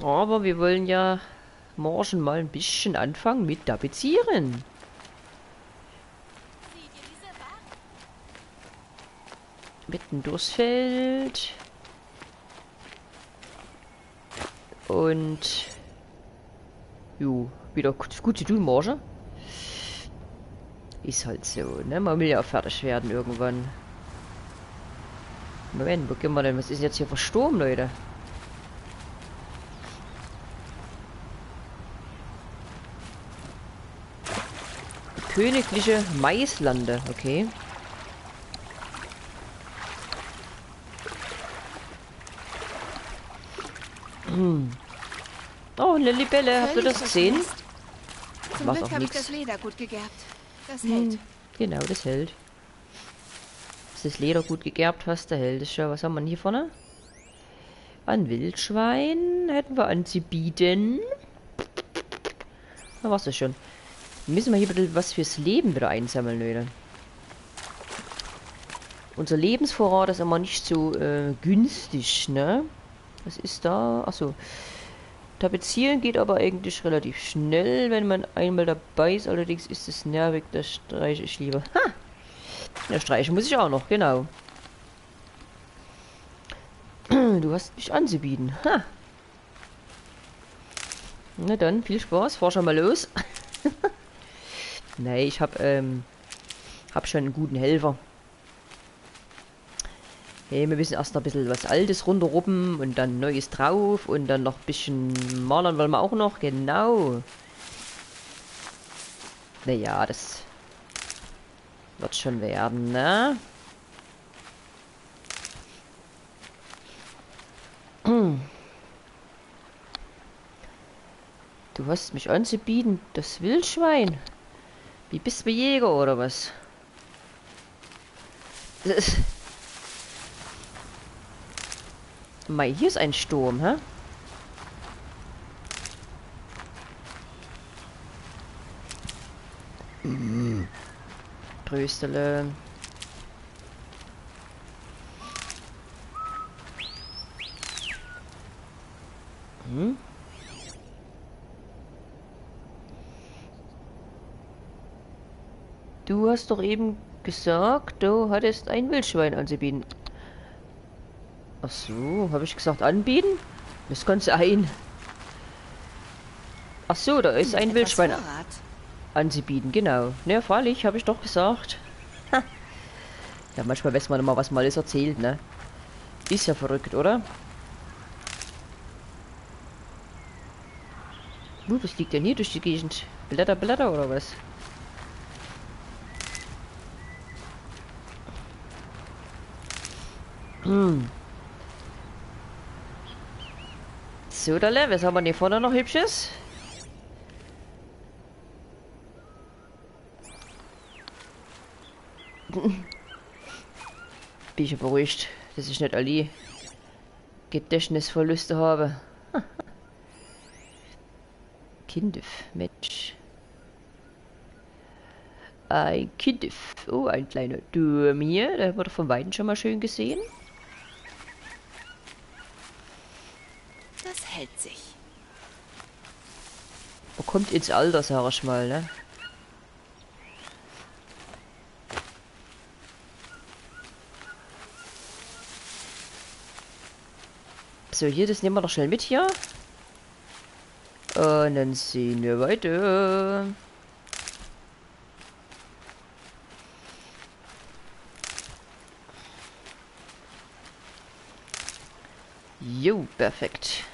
Aber wir wollen ja morgen mal ein bisschen anfangen mit Tapezieren. Mitten durchs Feld. Und... Jo, wieder gut, gut zu tun morgen. Ist halt so, ne? Man will ja fertig werden irgendwann. Moment, wo gehen wir denn? Was ist jetzt hier verstorben, Leute? Königliche Maislande, okay. Oh, eine Libelle, habt ihr das gesehen? Zum Macht Glück habe ich nichts. das Leder gut gegerbt. Das Hm, hält. Genau, das hält. Ist das Leder gut gegerbt hast, der hält es schon. Was haben wir hier vorne? Ein Wildschwein hätten wir anzubieten. Da war's das schon. Müssen wir hier bitte was fürs Leben wieder einsammeln, Leute. Unser Lebensvorrat ist immer nicht so äh, günstig, ne? Was ist da? Achso. Tapezieren geht aber eigentlich relativ schnell, wenn man einmal dabei ist. Allerdings ist es nervig, das streiche ich lieber. Ha! Ja, streichen muss ich auch noch, genau. (clears throat) Du hast mich anzubieten. Ha! Na dann, viel Spaß. Fahr schon mal los. (laughs) nee, ich hab, ähm, hab schon einen guten Helfer. Hey, wir müssen erst noch ein bisschen was Altes runterruppen und dann Neues drauf und dann noch ein bisschen malern wollen wir auch noch. Genau. Naja, das wird schon werden, ne? (clears throat) Du hast mich anzubieten, das Wildschwein. Wie bist du Jäger oder was? Mei, hier ist ein Sturm, hä? Tröstele. Hm? Du hast doch eben gesagt, du hattest ein Wildschwein anzubieten. Ach so, habe ich gesagt anbieten? Das kann sein. Ach so, da ist ein Wildschwein anzubieten, genau. Ne, freilich, habe ich doch gesagt. (laughs) Ha. Ja, manchmal weiß man immer, was mal alles erzählt, ne? Ist ja verrückt, oder? Uh, was liegt denn hier durch die Gegend? Blätter, Blätter oder was? Hm. So, Dalle, was haben wir denn hier vorne noch Hübsches? (laughs) Bin ich ja beruhigt, dass ich nicht alle Gedächtnisverluste habe. (laughs) Kindef, Mensch. Ein Kindef. Oh, ein kleiner Turm hier. Da haben von Weitem schon mal schön gesehen. Das hält sich. Man kommt ins Alter, sag ich mal, ne? So, hier, das nehmen wir doch schnell mit hier. Und dann sehen wir weiter. Jo, perfekt.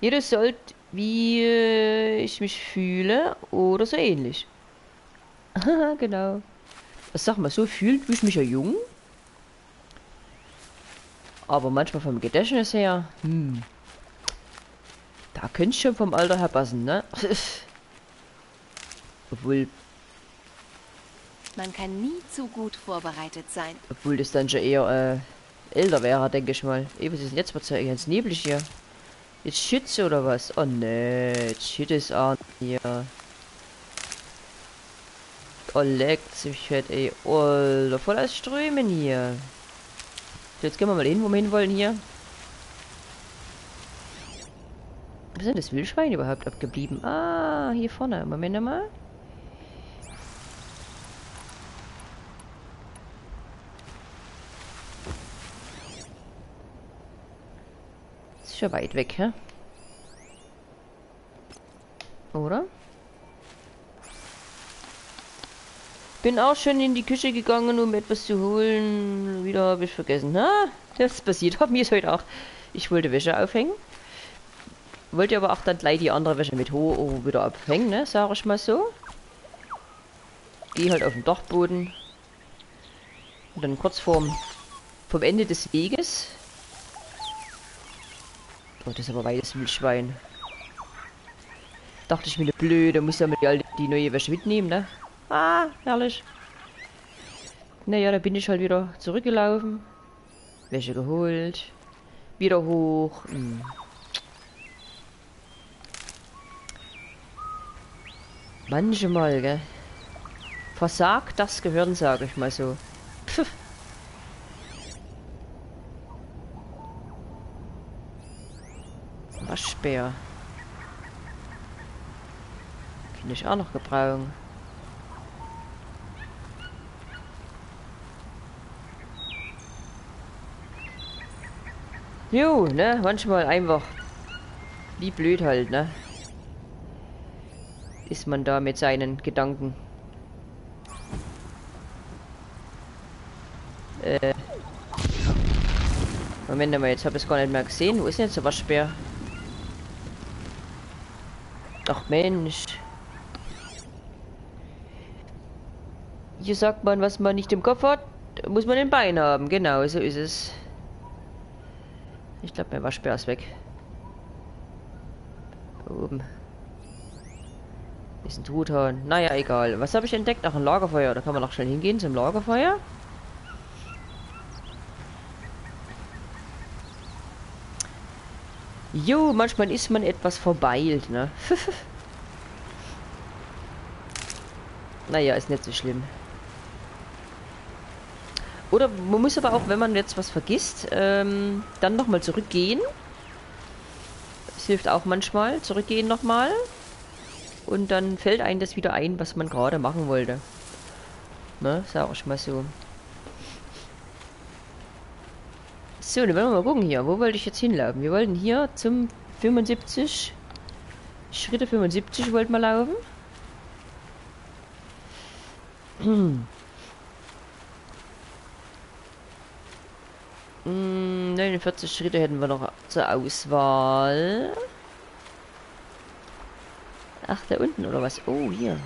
Jeder sollt, wie äh, ich mich fühle oder so ähnlich. (laughs) Genau. Das sag mal, so fühlt fühle ich mich ja jung. Aber manchmal vom Gedächtnis her, hm. Da könnte ich schon vom Alter her passen, ne? (laughs) Obwohl, Man kann nie zu gut vorbereitet sein. obwohl das dann schon eher äh, älter wäre, denke ich mal. Ey, was ist denn jetzt? Wird's ja ganz neblig hier. Jetzt Schütze oder was? Oh ne, jetzt Schütze ist auch hier. Oh, leckt mich fett, ey. Oh, voll als Strömen hier. Jetzt gehen wir mal hin, wo wir hin wollen hier. Was ist denn das Wildschwein überhaupt abgeblieben? Ah, hier vorne. Moment mal. Ist weit weg, hä? Oder? Bin auch schon in die Küche gegangen, um etwas zu holen. Wieder habe ich vergessen. Ha, das passiert. (laughs) Hab mir ist heute auch. Ich wollte Wäsche aufhängen. Wollte aber auch dann gleich die andere Wäsche mit hoch oh, wieder abhängen, ne? Sag ich mal so. Geh halt auf den Dachboden. Und dann kurz vorm, vom Ende des Weges. Oh, das ist aber weites Wildschwein. Dachte ich mir, eine blöde, muss ja mit die, die neue Wäsche mitnehmen, ne? Ah, herrlich. Naja, da bin ich halt wieder zurückgelaufen. Wäsche geholt. Wieder hoch. Hm. Manchmal, gell? Versagt das Gehirn, sage ich mal so. Pff. Waschbär. Kann ich auch noch gebrauchen. Jo, ne? Manchmal einfach. Wie blöd halt, ne? Ist man da mit seinen Gedanken. Äh. Moment mal, jetzt habe ich es gar nicht mehr gesehen. Wo ist denn jetzt der Waschbär? Ach Mensch. Hier sagt man, was man nicht im Kopf hat, muss man im Bein haben. Genau, so ist es. Ich glaube, mein Waschbär ist weg. Oben. Ist ein Truthahn. Naja, egal. Was habe ich entdeckt? Ach, ein Lagerfeuer. Da kann man noch schnell hingehen zum Lagerfeuer. Jo, manchmal ist man etwas verbeilt, ne? (laughs) naja, ist nicht so schlimm. Oder man muss aber auch, wenn man jetzt was vergisst, ähm, dann nochmal zurückgehen. Das hilft auch manchmal. Zurückgehen nochmal. Und dann fällt einem das wieder ein, was man gerade machen wollte. Ne, sag ich mal so. So, dann wollen wir mal gucken hier. Wo wollte ich jetzt hinlaufen? Wir wollten hier zum 75. Schritte 75 wollten wir laufen. Hm. 49 Schritte hätten wir noch zur Auswahl. Ach, da unten oder was? Oh, hier.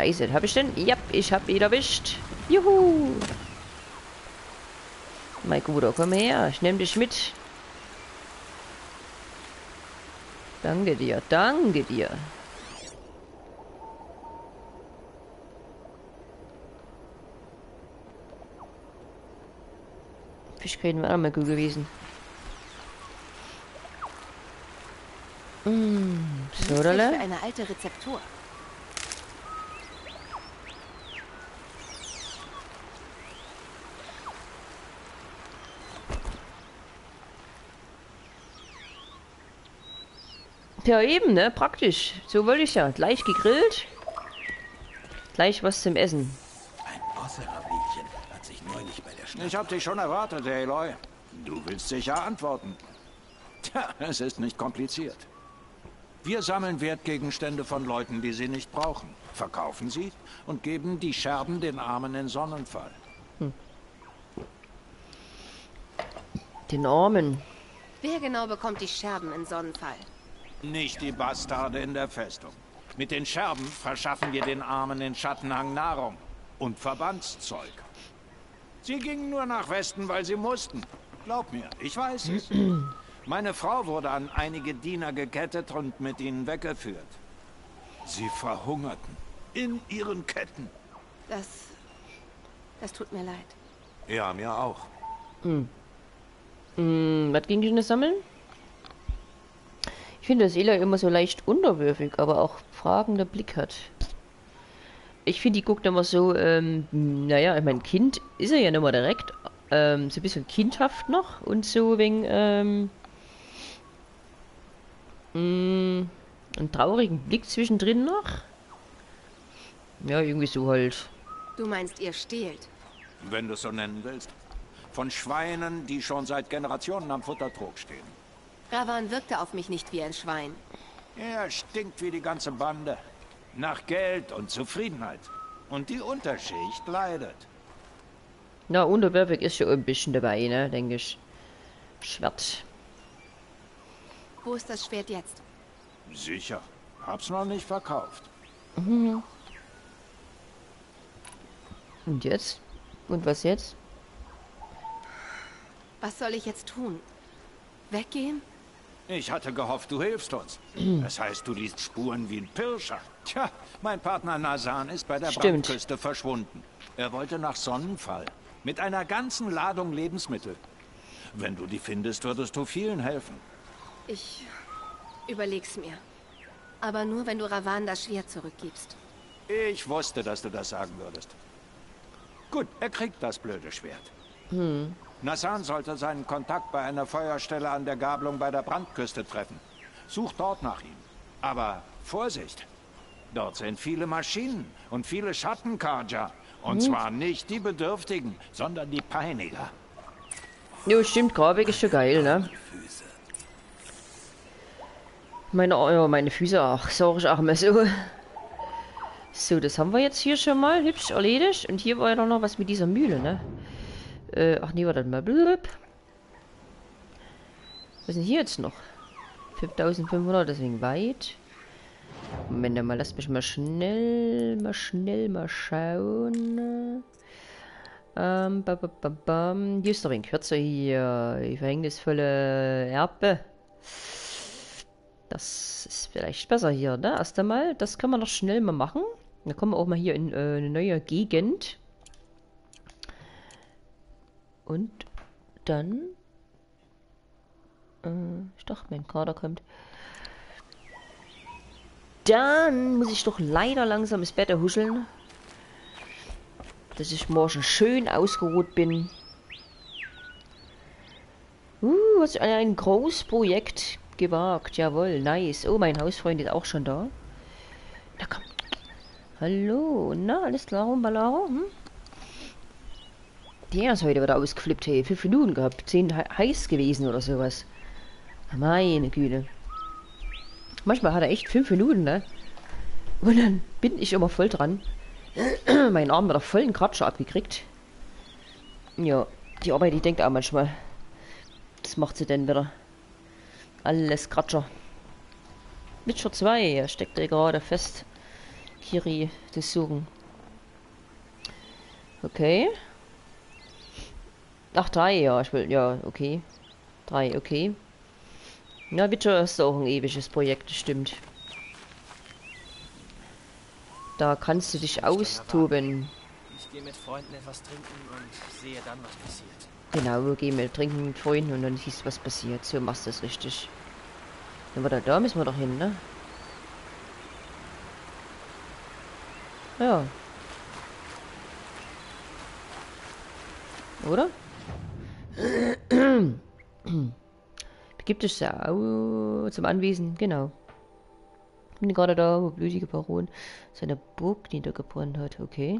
Scheiße, hab ich denn? Ja, ich hab ihn erwischt. Juhu. Mein Guter, komm her. Ich nehm dich mit. Danke dir, danke dir. Fischgräten wäre auch mal gut gewesen. Mmh, so, oder? eine alte Rezeptur. Ja, eben, ne? Praktisch. So wollte ich ja. Gleich gegrillt. Gleich was zum Essen. Ein Osserabliechen hat sich neulich bei der Schlacht... Ich hab dich schon erwartet, Aloy. Du willst sicher antworten. Tja, es ist nicht kompliziert. Wir sammeln Wertgegenstände von Leuten, die sie nicht brauchen, verkaufen sie und geben die Scherben den Armen in Sonnenfall. Hm. Den Armen. Wer genau bekommt die Scherben in Sonnenfall? Nicht die Bastarde in der Festung. Mit den Scherben verschaffen wir den Armen in Schattenhang Nahrung und Verbandszeug. Sie gingen nur nach Westen, weil sie mussten. Glaub mir, ich weiß es. (clears throat) Meine Frau wurde an einige Diener gekettet und mit ihnen weggeführt. Sie verhungerten. In ihren Ketten. Das... Das tut mir leid. Ja, mir auch. Hm. Hm, was ging denn sammeln? Ich finde, dass Ela immer so leicht unterwürfig, aber auch fragender Blick hat. Ich finde, die guckt immer so, ähm, naja, ich mein Kind ist er ja nicht mehr direkt, ähm, so ein bisschen kindhaft noch und so wegen, ähm, mh, einen traurigen Blick zwischendrin noch. Ja, irgendwie so halt. Du meinst, ihr stehlt? Wenn du es so nennen willst. Von Schweinen, die schon seit Generationen am Futtertrog stehen. Ravan wirkte auf mich nicht wie ein Schwein. Er stinkt wie die ganze Bande. Nach Geld und Zufriedenheit. Und die Unterschicht leidet. Na, Unterwerfig ist schon ein bisschen dabei, ne, denke ich. Schwert. Wo ist das Schwert jetzt? Sicher. Hab's noch nicht verkauft. Mhm. Und jetzt? Und was jetzt? Was soll ich jetzt tun? Weggehen? Ich hatte gehofft, du hilfst uns. Das heißt, du liest Spuren wie ein Pirscher. Tja, mein Partner Nasan ist bei der Stimmt. Brandküste verschwunden. Er wollte nach Sonnenfall. Mit einer ganzen Ladung Lebensmittel. Wenn du die findest, würdest du vielen helfen. Ich überleg's mir. Aber nur, wenn du Ravan das Schwert zurückgibst. Ich wusste, dass du das sagen würdest. Gut, er kriegt das blöde Schwert. Hm. Nassan sollte seinen Kontakt bei einer Feuerstelle an der Gabelung bei der Brandküste treffen. Such dort nach ihm. Aber Vorsicht! Dort sind viele Maschinen und viele Schattenkarja. Und Hm. zwar nicht die Bedürftigen, sondern die Peiniger. Jo, stimmt, Grabig ist schon geil, ne? Meine, ja, meine Füße, ach, ich auch mal so. So, das haben wir jetzt hier schon mal hübsch erledigt. Und hier war ja doch noch was mit dieser Mühle, ne? Äh, ach nee, warte mal. Blub. Was denn hier jetzt noch? 5500, deswegen weit. Moment mal, lasst mich mal schnell, mal schnell mal schauen. Ähm, ba, ba, ba, bam. Hier ist doch ein kürzer hier. Die verhängnisvolle Erbe. Das ist vielleicht besser hier, ne? Erst einmal, das kann man noch schnell mal machen. Dann kommen wir auch mal hier in äh, eine neue Gegend. Und dann... Äh, ich dachte, mein Kader kommt. Dann muss ich doch leider langsam ins Bett huscheln. Dass ich morgen schön ausgeruht bin. Uh, was ein, Großprojekt gewagt. Jawohl, nice. Oh, mein Hausfreund ist auch schon da. Na komm. Hallo, na, alles klar, Balaro? Hm? Der ist heute wieder ausgeflippt, hey. Fünf Minuten gehabt. Zehn he heiß gewesen oder sowas. Meine Güte. Manchmal hat er echt fünf Minuten, ne? Und dann bin ich immer voll dran. (clears throat) mein Arm hat er vollen Kratscher abgekriegt. Ja, die Arbeit, die denkt auch manchmal. Das macht sie denn wieder. Alles Kratscher. Witcher 2, er steckt er gerade fest. Kiri zu suchen. Okay. Ach, drei, ja, ich will, ja, okay. Drei, okay. Ja, Witcher ist auch ein ewiges Projekt, stimmt. Da kannst du dich austoben. Ich gehe mit Freunden etwas trinken und sehe dann, was passiert. Genau, geh mal trinken mit Freunden und dann siehst du, was passiert. So machst du das richtig. Dann war da, da müssen wir doch hin, ne? Ja. Oder? Begibt au zum Anwesen, genau. Bin gerade da, wo blutige Baron seine Burg niedergebrannt hat, okay.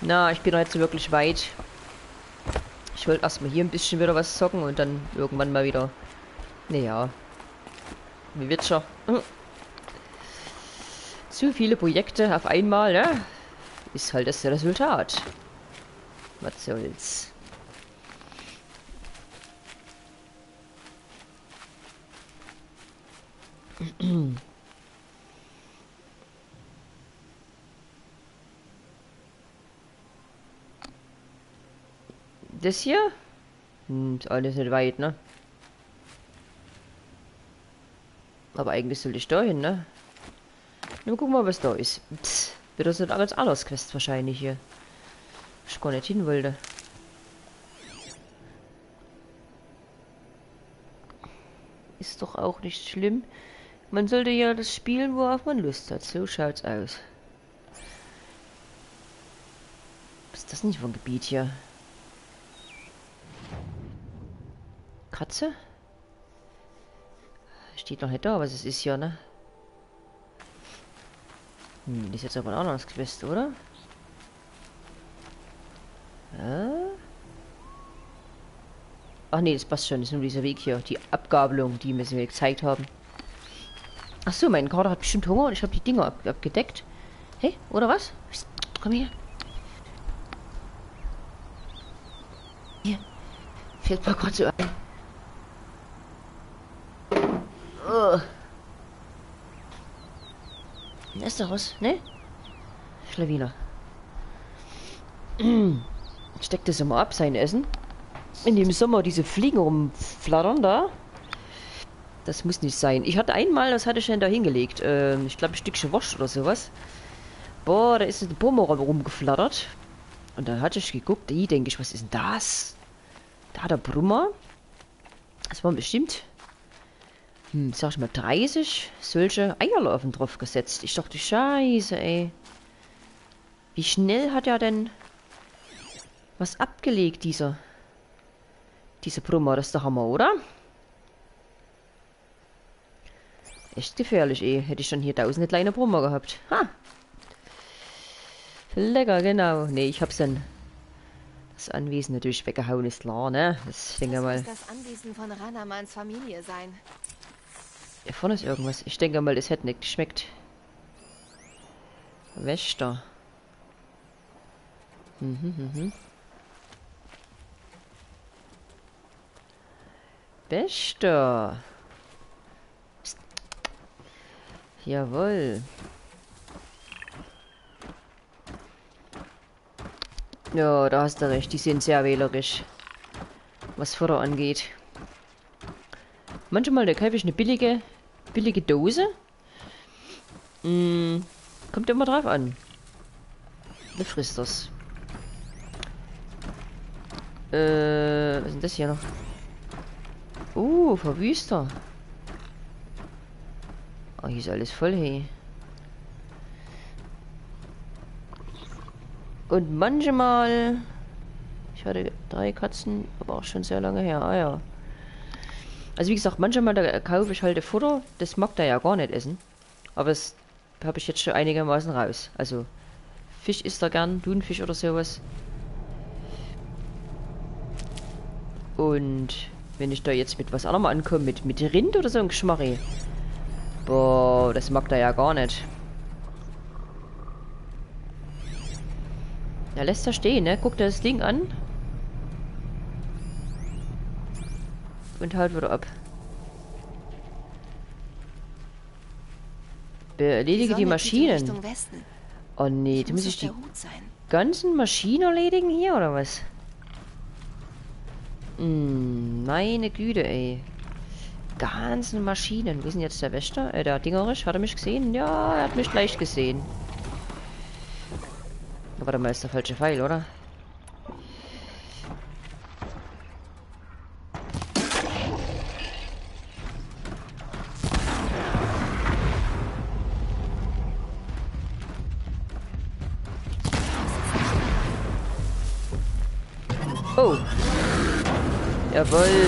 Na, ich bin so wirklich weit. Ich wollte erstmal hier ein bisschen wieder was zocken und dann irgendwann mal wieder. Naja. Wie Witcher. Hm. Zu viele Projekte auf einmal, ne? Ist halt das Resultat. Was soll's. (clears throat) Das hier? Hm, alles nicht weit, ne? Aber eigentlich sollte ich da hin, ne? Nur gucken mal, was da ist. Psst, wird das nicht als anders Quest wahrscheinlich hier. Ich gar nicht hin wollte. Ist doch auch nicht schlimm. Man sollte ja das spielen, worauf man Lust hat. So schaut's aus. Was ist das nicht für ein Gebiet hier? Katze? Steht noch nicht da, was es ist hier, ne? Hm, das ist jetzt aber ein anderes Quest, oder? Äh? Ach nee, das passt schon. Das ist nur dieser Weg hier. Die Abgabelung, die wir gezeigt haben. Ach so, mein Kater hat bestimmt Hunger und ich habe die Dinger ab abgedeckt. Hey, oder was? Komm her. Hier. Fällt mir gerade so ein. Oh. Ist doch was, ne? Schlawiner. (clears throat) Steckt das immer ab, sein Essen. In dem Sommer diese Fliegen rumflattern da. Das muss nicht sein. Ich hatte einmal, das hatte ich schon da hingelegt. Ähm, ich glaube, ein Stückchen Wurst oder sowas. Boah, da ist eine Bombe rumgeflattert. Und dann hatte ich geguckt, die denke ich, was ist denn das? Da der Brummer. Das waren bestimmt, hm, sag ich mal, 30 solche Eierlaufen drauf gesetzt. Ich dachte, scheiße, ey. Wie schnell hat er denn was abgelegt, dieser, dieser Brummer? Das ist der Hammer, oder? Echt gefährlich, eh. Hätte ich schon hier tausende kleine Brummer gehabt. Ha! Lecker, genau. Nee, ich hab's dann das Anwesen natürlich weggehauen, ist klar, ne? Das, denke das mal. muss das Anwesen von Ranamans Familie sein. Hier vorne ist irgendwas. Ich denke mal, das hätte nicht geschmeckt. Wächter. Mhm, mhm. Wächter. Psst. Jawohl. Ja, da hast du recht. Die sind sehr wählerisch. Was Futter angeht. Manchmal, kaufe ich eine billige, billige Dose. Mm, kommt immer drauf an. Wie frisst das? Äh, was ist denn das hier noch? Uh, Verwüster. Oh, hier ist alles voll, hey. Und manchmal... Ich hatte drei Katzen, aber auch schon sehr lange her. Ah ja. Also wie gesagt, manchmal da kaufe ich halt Futter. Das mag der ja gar nicht essen. Aber das habe ich jetzt schon einigermaßen raus. Also Fisch isst er gern, Thunfisch oder sowas. Und wenn ich da jetzt mit was anderem ankomme, mit, mit Rind oder so ein Geschmarri. Boah, das mag der ja gar nicht. Er lässt da stehen, ne? Guckt er das Ding an. Und haut wieder ab. Erledige die, in Maschinen. Oh nee, da muss ich die ganzen Maschinen erledigen hier, oder was? Hm, meine Güte, ey. Ganzen Maschinen. Wo ist denn jetzt der Wächter? Äh, der Dingerisch. Hat er mich gesehen? Ja, er hat mich gleich gesehen. Aber warte mal, ist der falsche Pfeil, oder? Oh. Jawohl.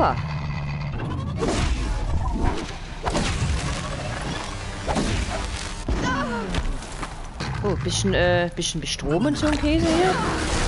Aua. Oh, bisschen, äh, bisschen Bestrom und so ein Käse hier.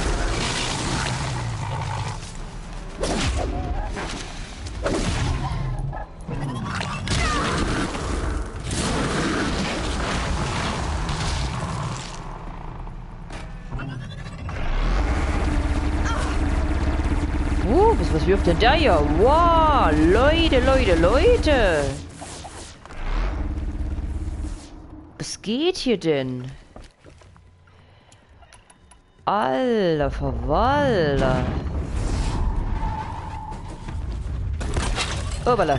Der hier? Wow, Leute, Leute, Leute. Was geht hier denn? Alter Verwalter. Obala.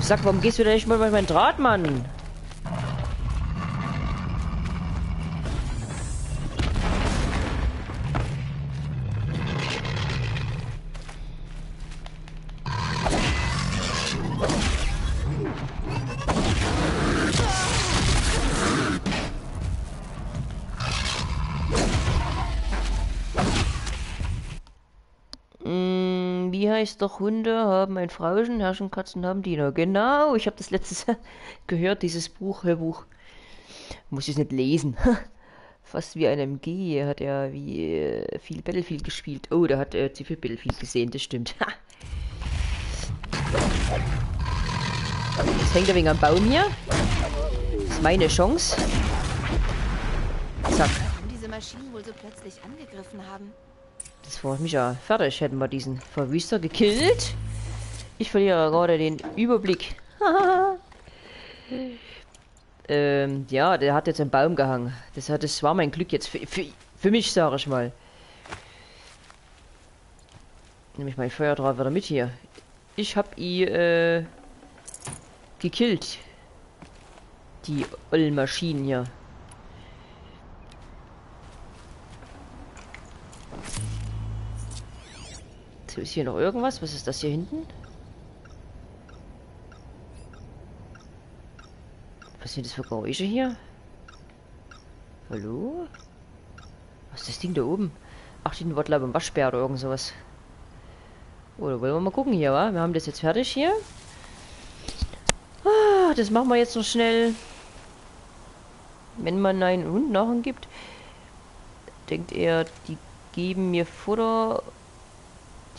Sag, warum gehst du denn nicht mal bei meinem Draht, Meister Hunde haben ein Frauchen, Herrschen Katzen haben Diener. Genau, ich habe das letztes (laughs) gehört, dieses Buch, Hörbuch. Muss ich nicht lesen. (laughs) Fast wie ein MG. Er hat ja wie äh, viel Battlefield gespielt. Oh, der hat äh, zu viel Battlefield gesehen, das stimmt. (laughs) Jetzt hängt er wegen am Baum hier. Das ist meine Chance. Zack. Warum diese Maschinen wohl so plötzlich angegriffen haben? Das freut mich ja. Fertig hätten wir diesen Verwüster gekillt. Ich verliere gerade den Überblick. (laughs) ähm, ja, der hat jetzt einen Baum gehangen. Das, hat, das war mein Glück jetzt. Für, für, für mich, sage ich mal. Nehme ich mein Feuerdraht wieder mit hier. Ich hab ihn äh, gekillt. Die ollen Maschinen hier. Ist hier noch irgendwas? Was ist das hier hinten? Was sind das für Geräusche hier? Hallo? Was ist das Ding da oben? Ach, glaube ich ein Waschbär oder irgend sowas. Oder wollen wir mal gucken hier, wa? Wir haben das jetzt fertig hier. Ah, das machen wir jetzt noch schnell. Wenn man einen Hund nachher gibt, denkt er, die geben mir Futter.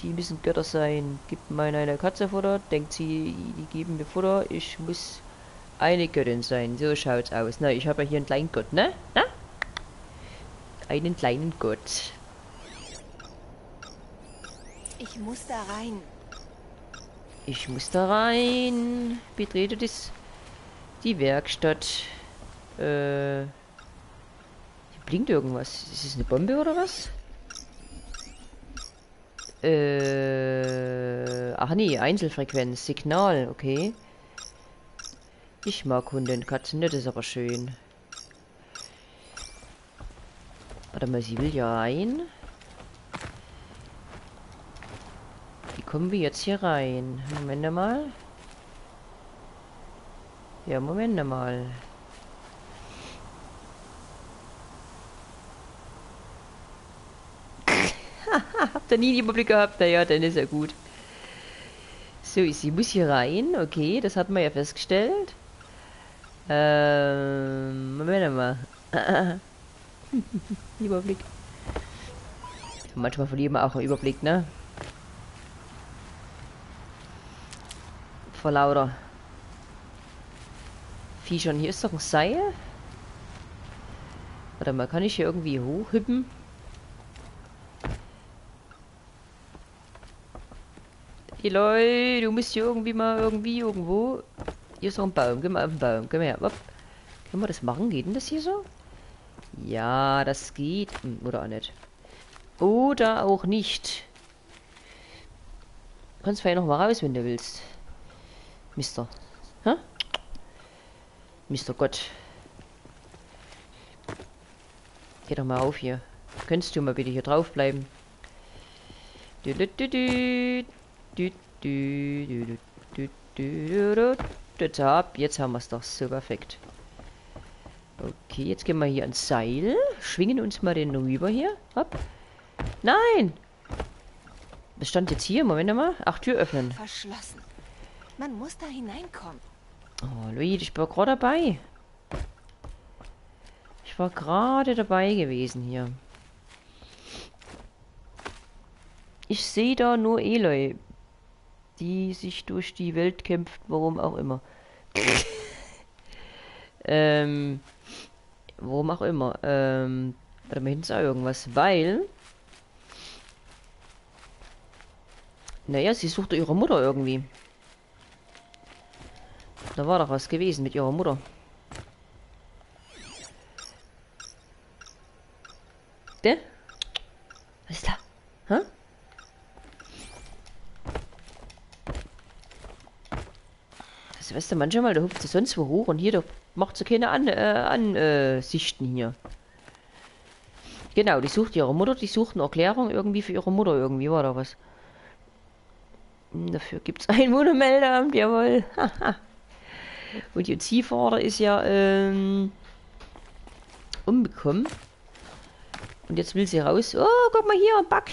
Die müssen Götter sein. Gibt meine eine Katze Futter, denkt sie, die geben mir Futter. Ich muss eine Göttin sein. So schaut's aus. Na, ich habe ja hier einen kleinen Gott, ne? Na? Einen kleinen Gott. Ich muss da rein. Ich muss da rein. Betrete das. Die Werkstatt. Äh. Hier blinkt irgendwas. Ist es eine Bombe oder was? Äh. Ach nee, Einzelfrequenz. Signal, okay. Ich mag Hunde und Katzen, das ist aber schön. Warte mal, sie will ja rein. Wie kommen wir jetzt hier rein? Moment mal. Ja, Moment mal. Ihr nie den Überblick gehabt? Naja, dann ist ja gut. So, sie muss hier rein. Okay, das hat man ja festgestellt. Ähm, Moment mal. (laughs) Überblick. Manchmal verlieren wir auch einen Überblick, ne? Vor lauter Viechern. Hier ist doch ein Seil. Warte mal, kann ich hier irgendwie hochhüppen? Hey Leute, du musst hier irgendwie mal irgendwie irgendwo. Hier ist noch ein Baum. Geh mal auf den Baum. Komm her. Upp. Können wir das machen? Geht denn das hier so? Ja, das geht. Hm, Oder auch nicht. Oder auch nicht. Du kannst vielleicht noch mal raus, wenn du willst. Mister. Hä? Mister Gott. Geh doch mal auf hier. Könntest du mal bitte hier drauf bleiben? Du, du, du, Jetzt haben wir es doch. So perfekt. Okay, jetzt gehen wir hier ans Seil. Schwingen uns mal den rüber hier. Hopp. Nein! Was stand jetzt hier? Moment mal. Ach, Tür öffnen. Verschlossen. Man muss da hineinkommen. Oh, Luigi, ich war gerade dabei. Ich war gerade dabei gewesen hier. Ich sehe da nur Eloy, die sich durch die Welt kämpft, warum auch immer. (laughs) ähm, warum auch immer. Ähm, warte mal, hinten ist auch irgendwas, weil... Naja, sie suchte ihre Mutter irgendwie. Da war doch was gewesen mit ihrer Mutter. Der? Was ist da? Hä? Das weißt du, manchmal, da hupft sie sonst wo hoch und hier, da macht sie keine An äh, Ansichten hier. Genau, die sucht ihre Mutter, die sucht eine Erklärung irgendwie für ihre Mutter irgendwie, war da was. Hm, Dafür gibt es (laughs) ein Wohnmeldeamt, jawohl. (laughs) Und ihr Ziehvater ist ja ähm, umbekommen. Und jetzt will sie raus. Oh, guck mal hier, Bug.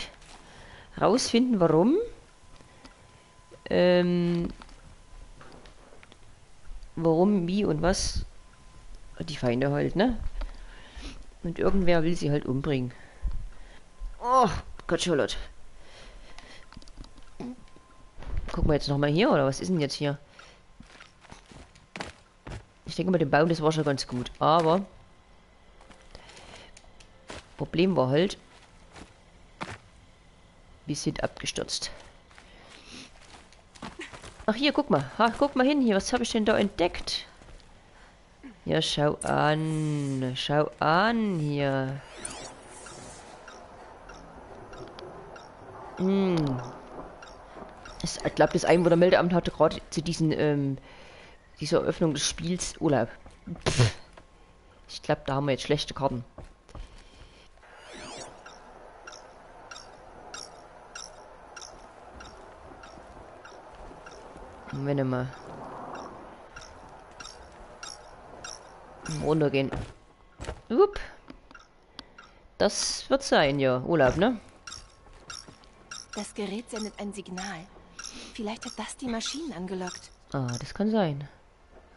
Rausfinden, warum. Ähm, warum, wie und was die Feinde halt, ne? Und irgendwer will sie halt umbringen. Oh, Gott, Charlotte. Gucken wir jetzt nochmal hier, oder was ist denn jetzt hier? Ich denke mit dem Baum, das war schon ganz gut. Aber... Problem war halt... Wir sind abgestürzt. Ach hier, guck mal. Ha, guck mal hin hier. Was habe ich denn da entdeckt? Ja, schau an. Schau an hier. Hm. Ich glaube, das Einwohnermeldeamt hatte gerade zu diesen, ähm, dieser Öffnung des Spiels Urlaub. Pff. Ich glaube, da haben wir jetzt schlechte Karten. Moment mal. Runtergehen. Upp. Das wird sein, ja. Urlaub, ne? Das Gerät sendet ein Signal. Vielleicht hat das die Maschinen angelockt. Ah, das kann sein.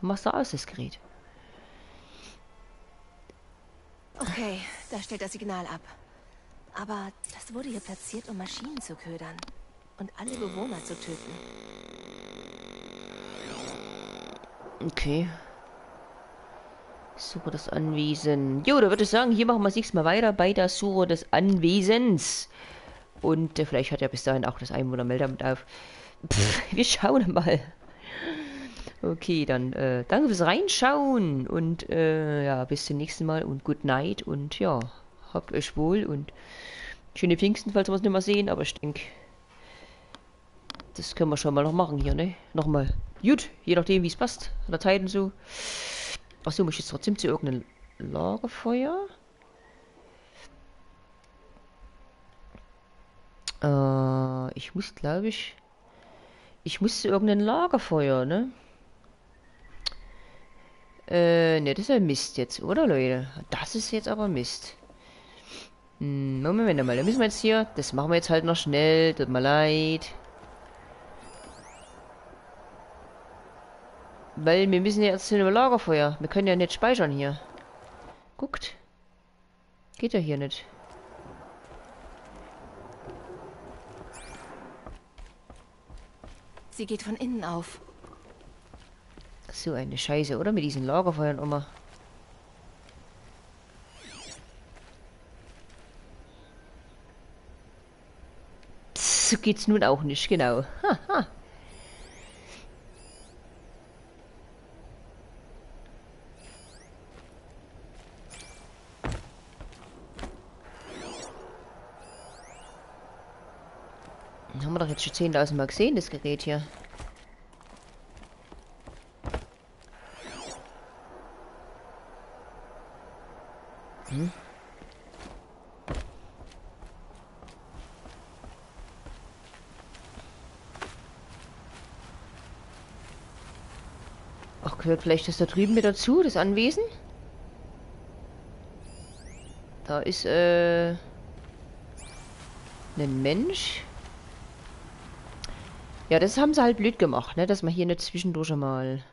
Machst du aus, das Gerät. Okay, da stellt das Signal ab. Aber das wurde hier platziert, um Maschinen zu ködern. Und alle Bewohner zu töten. Okay. Suche des Anwesens. Jo, da würde ich sagen, hier machen wir das nächste Mal weiter bei der Suche des Anwesens. Und äh, vielleicht hat ja bis dahin auch das Einwohnermeldeamt auf. Pff, wir schauen mal. Okay, dann äh, danke fürs Reinschauen und äh, ja, bis zum nächsten Mal und good night und ja, habt euch wohl und schöne Pfingsten, falls wir es nicht mehr sehen, aber ich denke, das können wir schon mal noch machen hier, ne? Nochmal. Gut, je nachdem, wie es passt. Dateien so. Achso, muss ich jetzt trotzdem zu irgendeinem Lagerfeuer? Äh, ich muss, glaube ich... Ich muss zu irgendeinem Lagerfeuer, ne? Äh, ne, das ist ja Mist jetzt, oder Leute? Das ist jetzt aber Mist. Hm, Moment mal, da müssen wir jetzt hier... Das machen wir jetzt halt noch schnell, tut mir leid. Weil wir müssen ja jetzt zu einem Lagerfeuer. Wir können ja nicht speichern hier. Guckt. Geht ja hier nicht. Sie geht von innen auf. So eine Scheiße, oder? Mit diesen Lagerfeuern immer. So geht's nun auch nicht, genau. Haha. Haben schon 10.000 Mal gesehen, das Gerät hier. Hm? Ach, gehört vielleicht das da drüben mit dazu, das Anwesen? Da ist, äh... Ein Mensch. Ja, das haben sie halt blöd gemacht, ne? Dass man hier nicht zwischendurch mal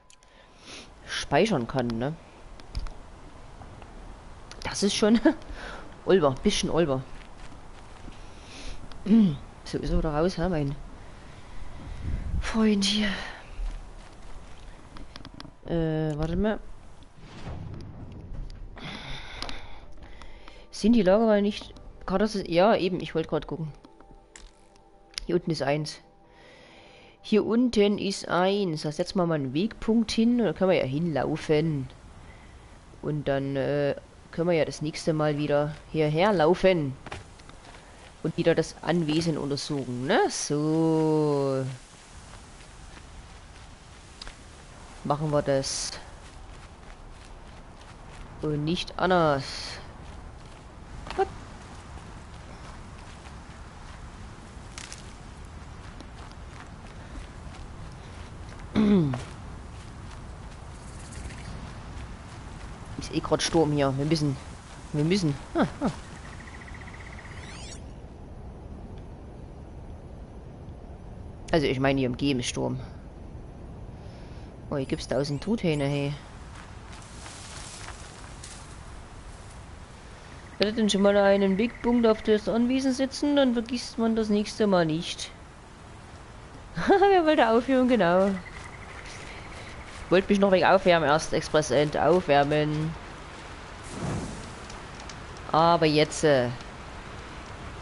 speichern kann, ne? Das ist schon (laughs) Olber, bisschen Olber. (clears throat) So ist er da raus, ha, mein Freund hier. Äh, warte mal. Sind die Lagerwahl nicht... Ja, eben, ich wollte gerade gucken. Hier unten ist eins. Hier unten ist eins. Da setzen wir mal einen Wegpunkt hin. Da können wir ja hinlaufen. Und dann äh, können wir ja das nächste Mal wieder hierher laufen. Und wieder das Anwesen untersuchen, ne? So. Machen wir das. Und nicht anders. Eh gerade Sturm hier. Wir müssen. Wir müssen. Ah, ah. Also ich meine hier im Gemensturm. Oh, hier gibt's tausend Truthähne, hey. Wenn denn schon mal einen Wegpunkt auf das Anwesen sitzen, dann vergisst man das nächste Mal nicht. (laughs) Wer wollte aufhören, genau. Wollte mich noch wegen aufwärmen, erst Express End aufwärmen. Aber jetzt, äh,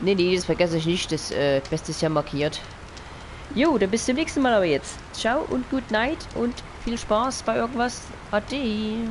nee, nee, das vergesse ich nicht, das äh, Beste ist ja markiert. Jo, dann bis zum nächsten Mal aber jetzt. Ciao und good night und viel Spaß bei irgendwas. Ade.